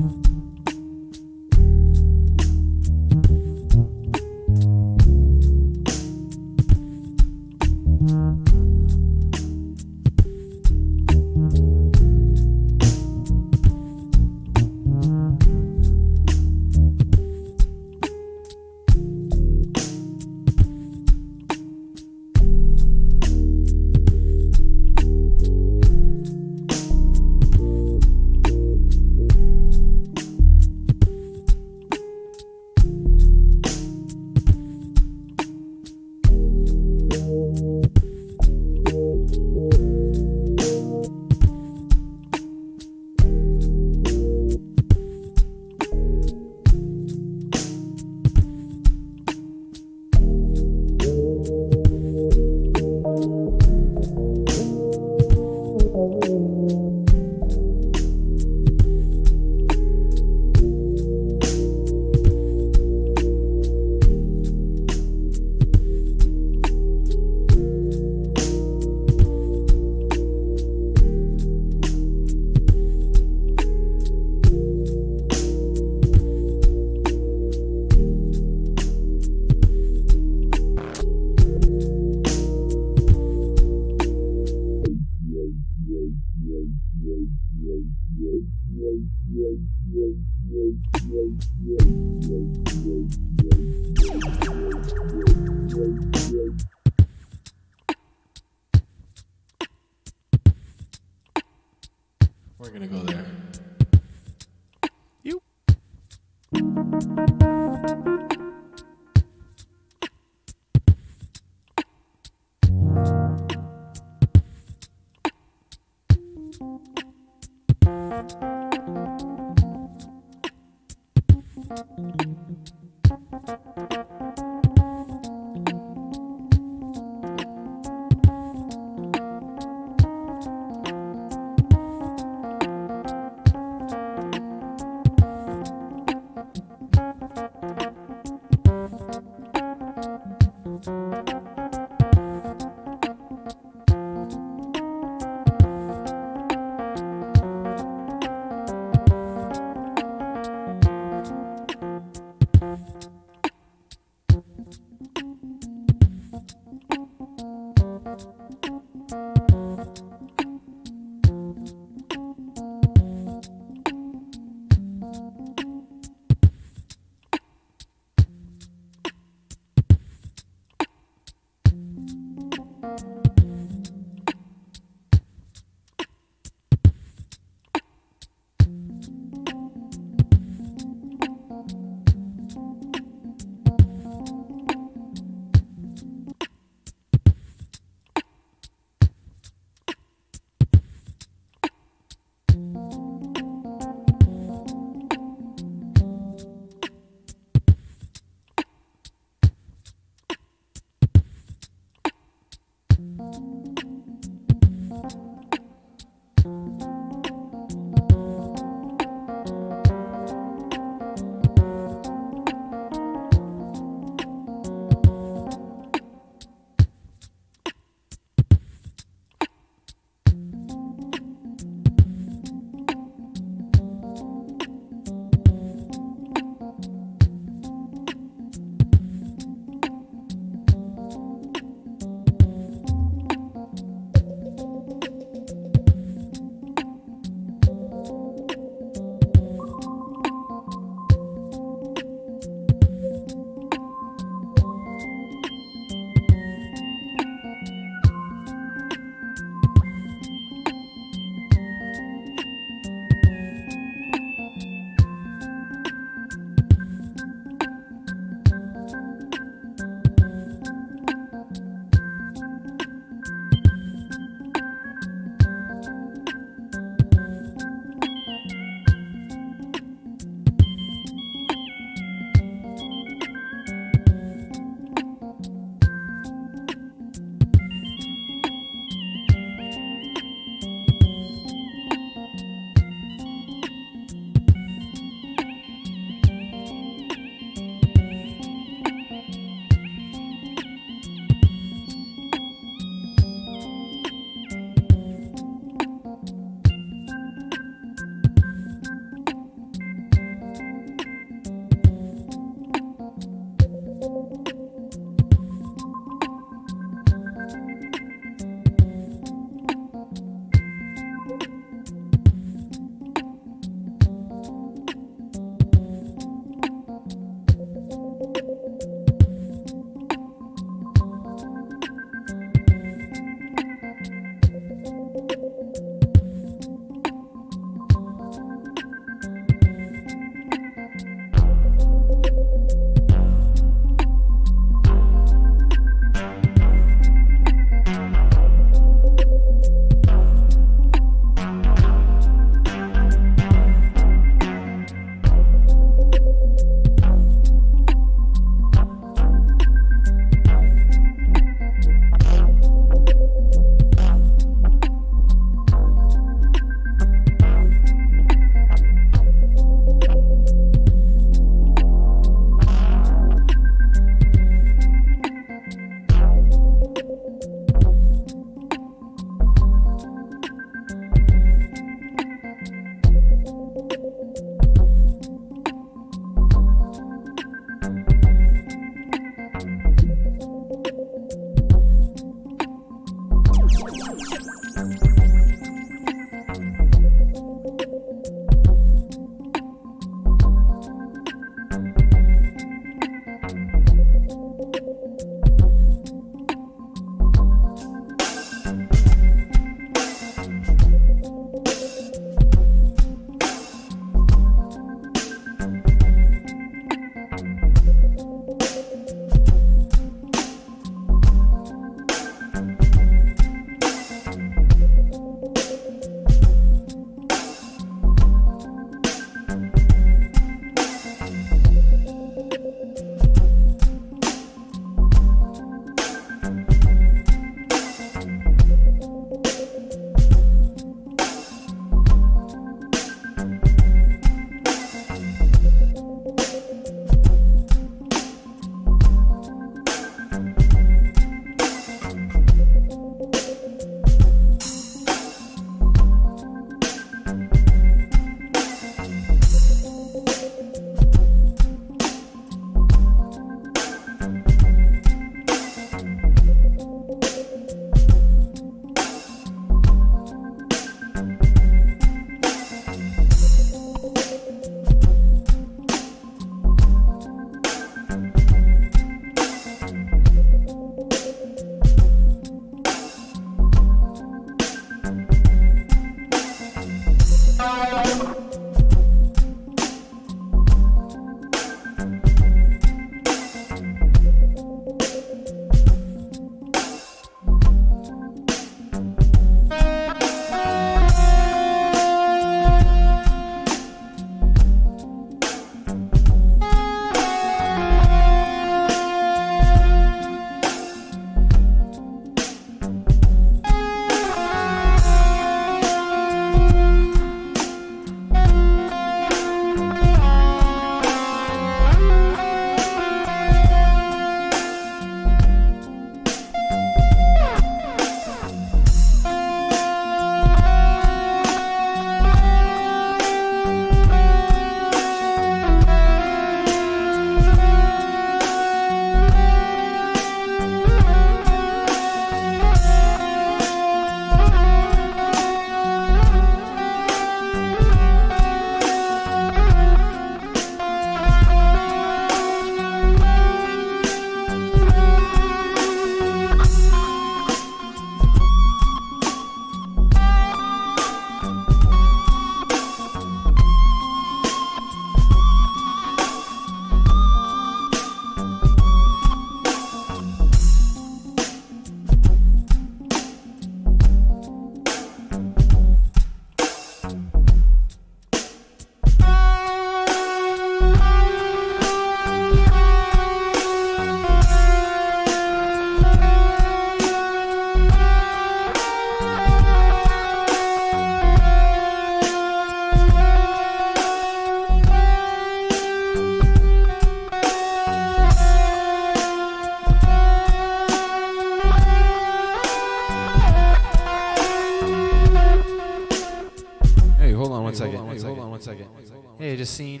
Just seen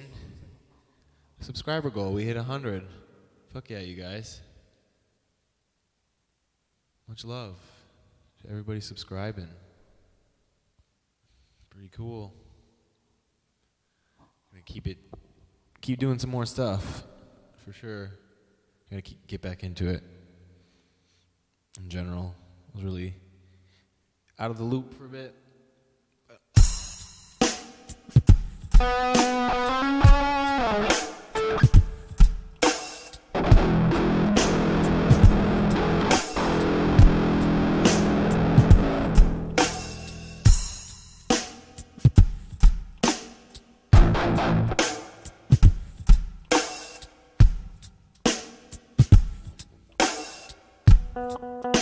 subscriber goal. We hit 100. Fuck yeah, you guys. Much love to everybody subscribing. Pretty cool. Gonna keep it, keep doing some more stuff, for sure. Gonna keep, get back into it. In general, I was really out of the loop for a bit. Okay.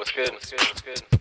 What's good? What's good? What's good?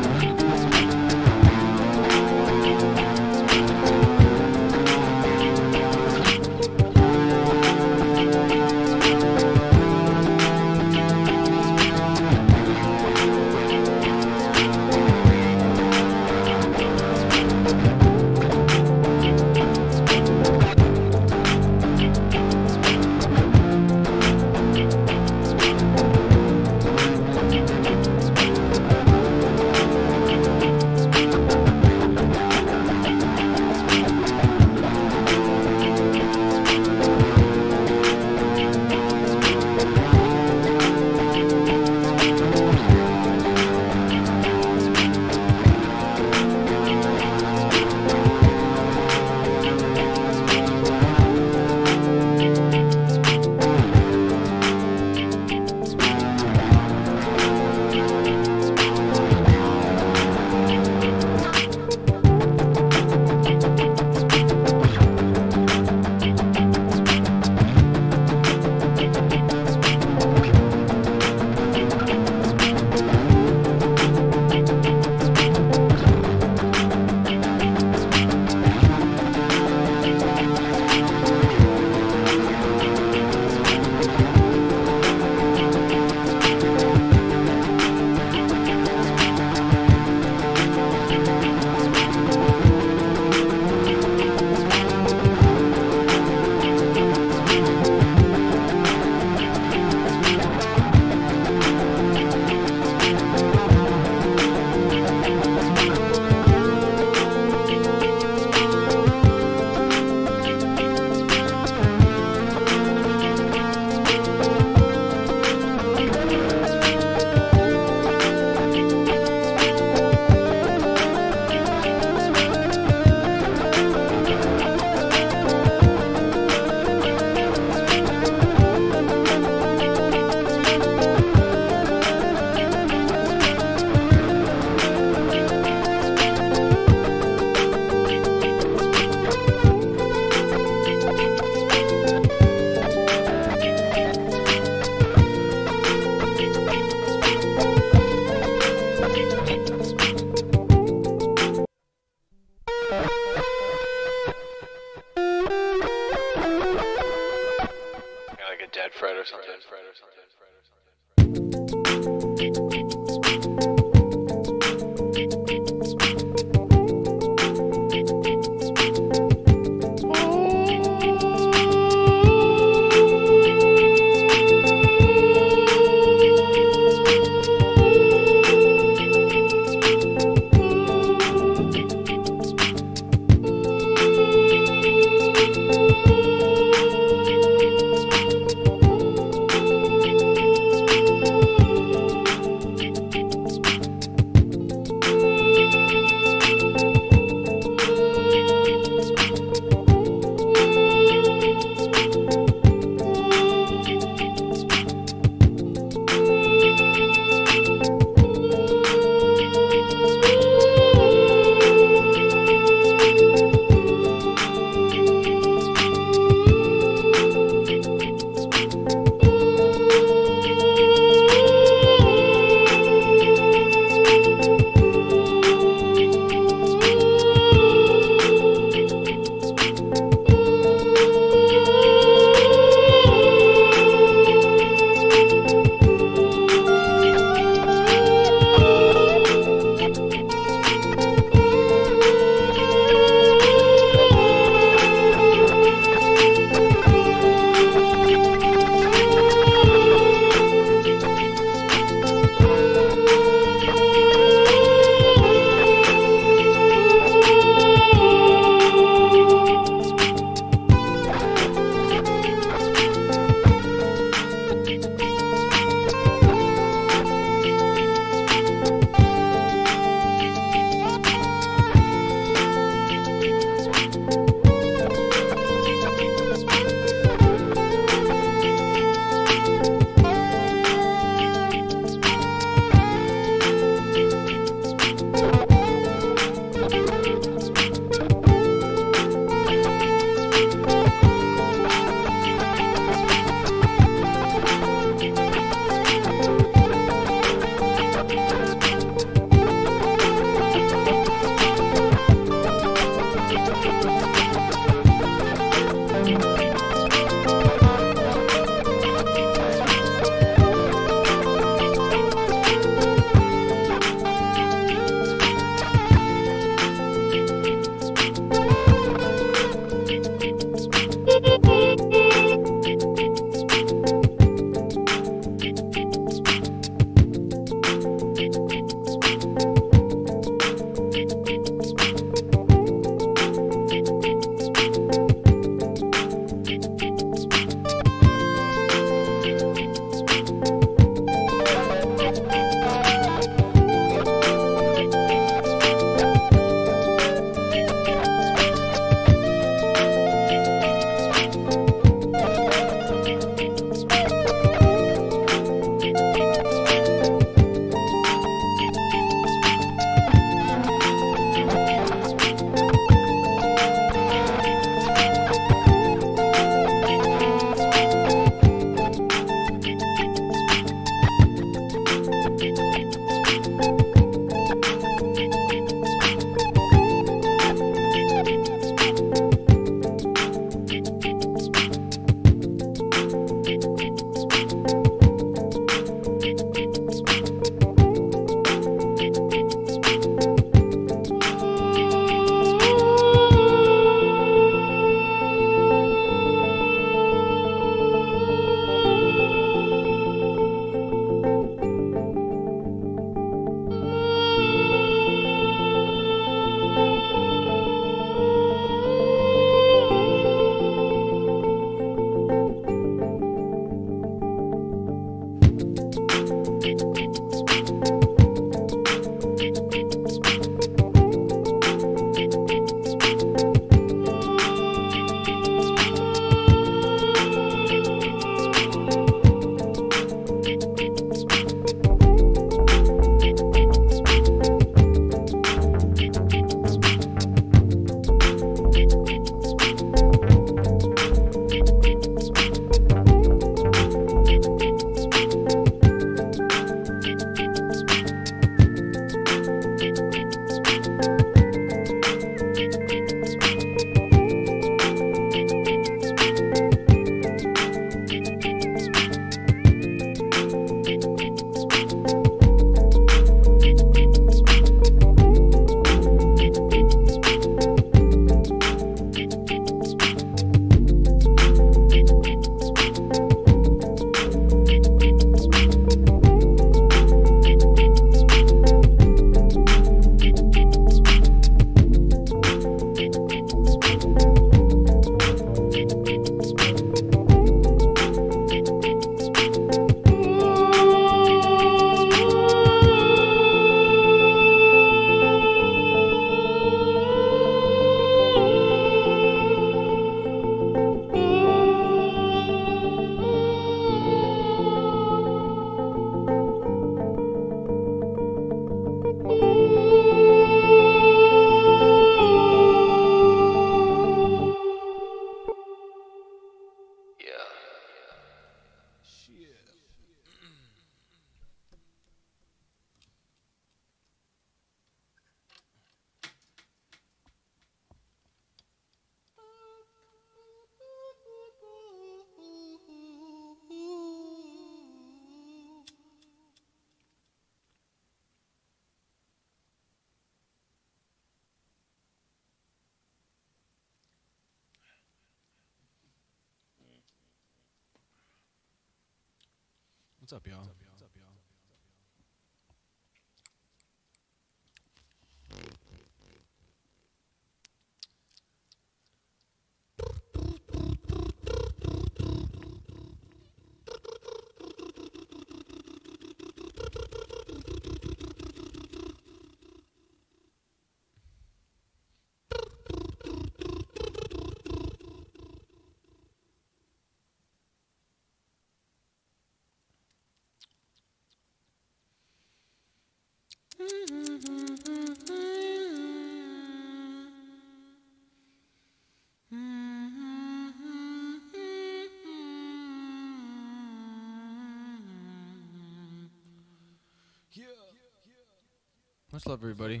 Much love, everybody.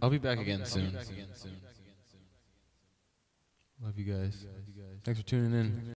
I'll be back again soon. Love you guys. Thanks for tuning in.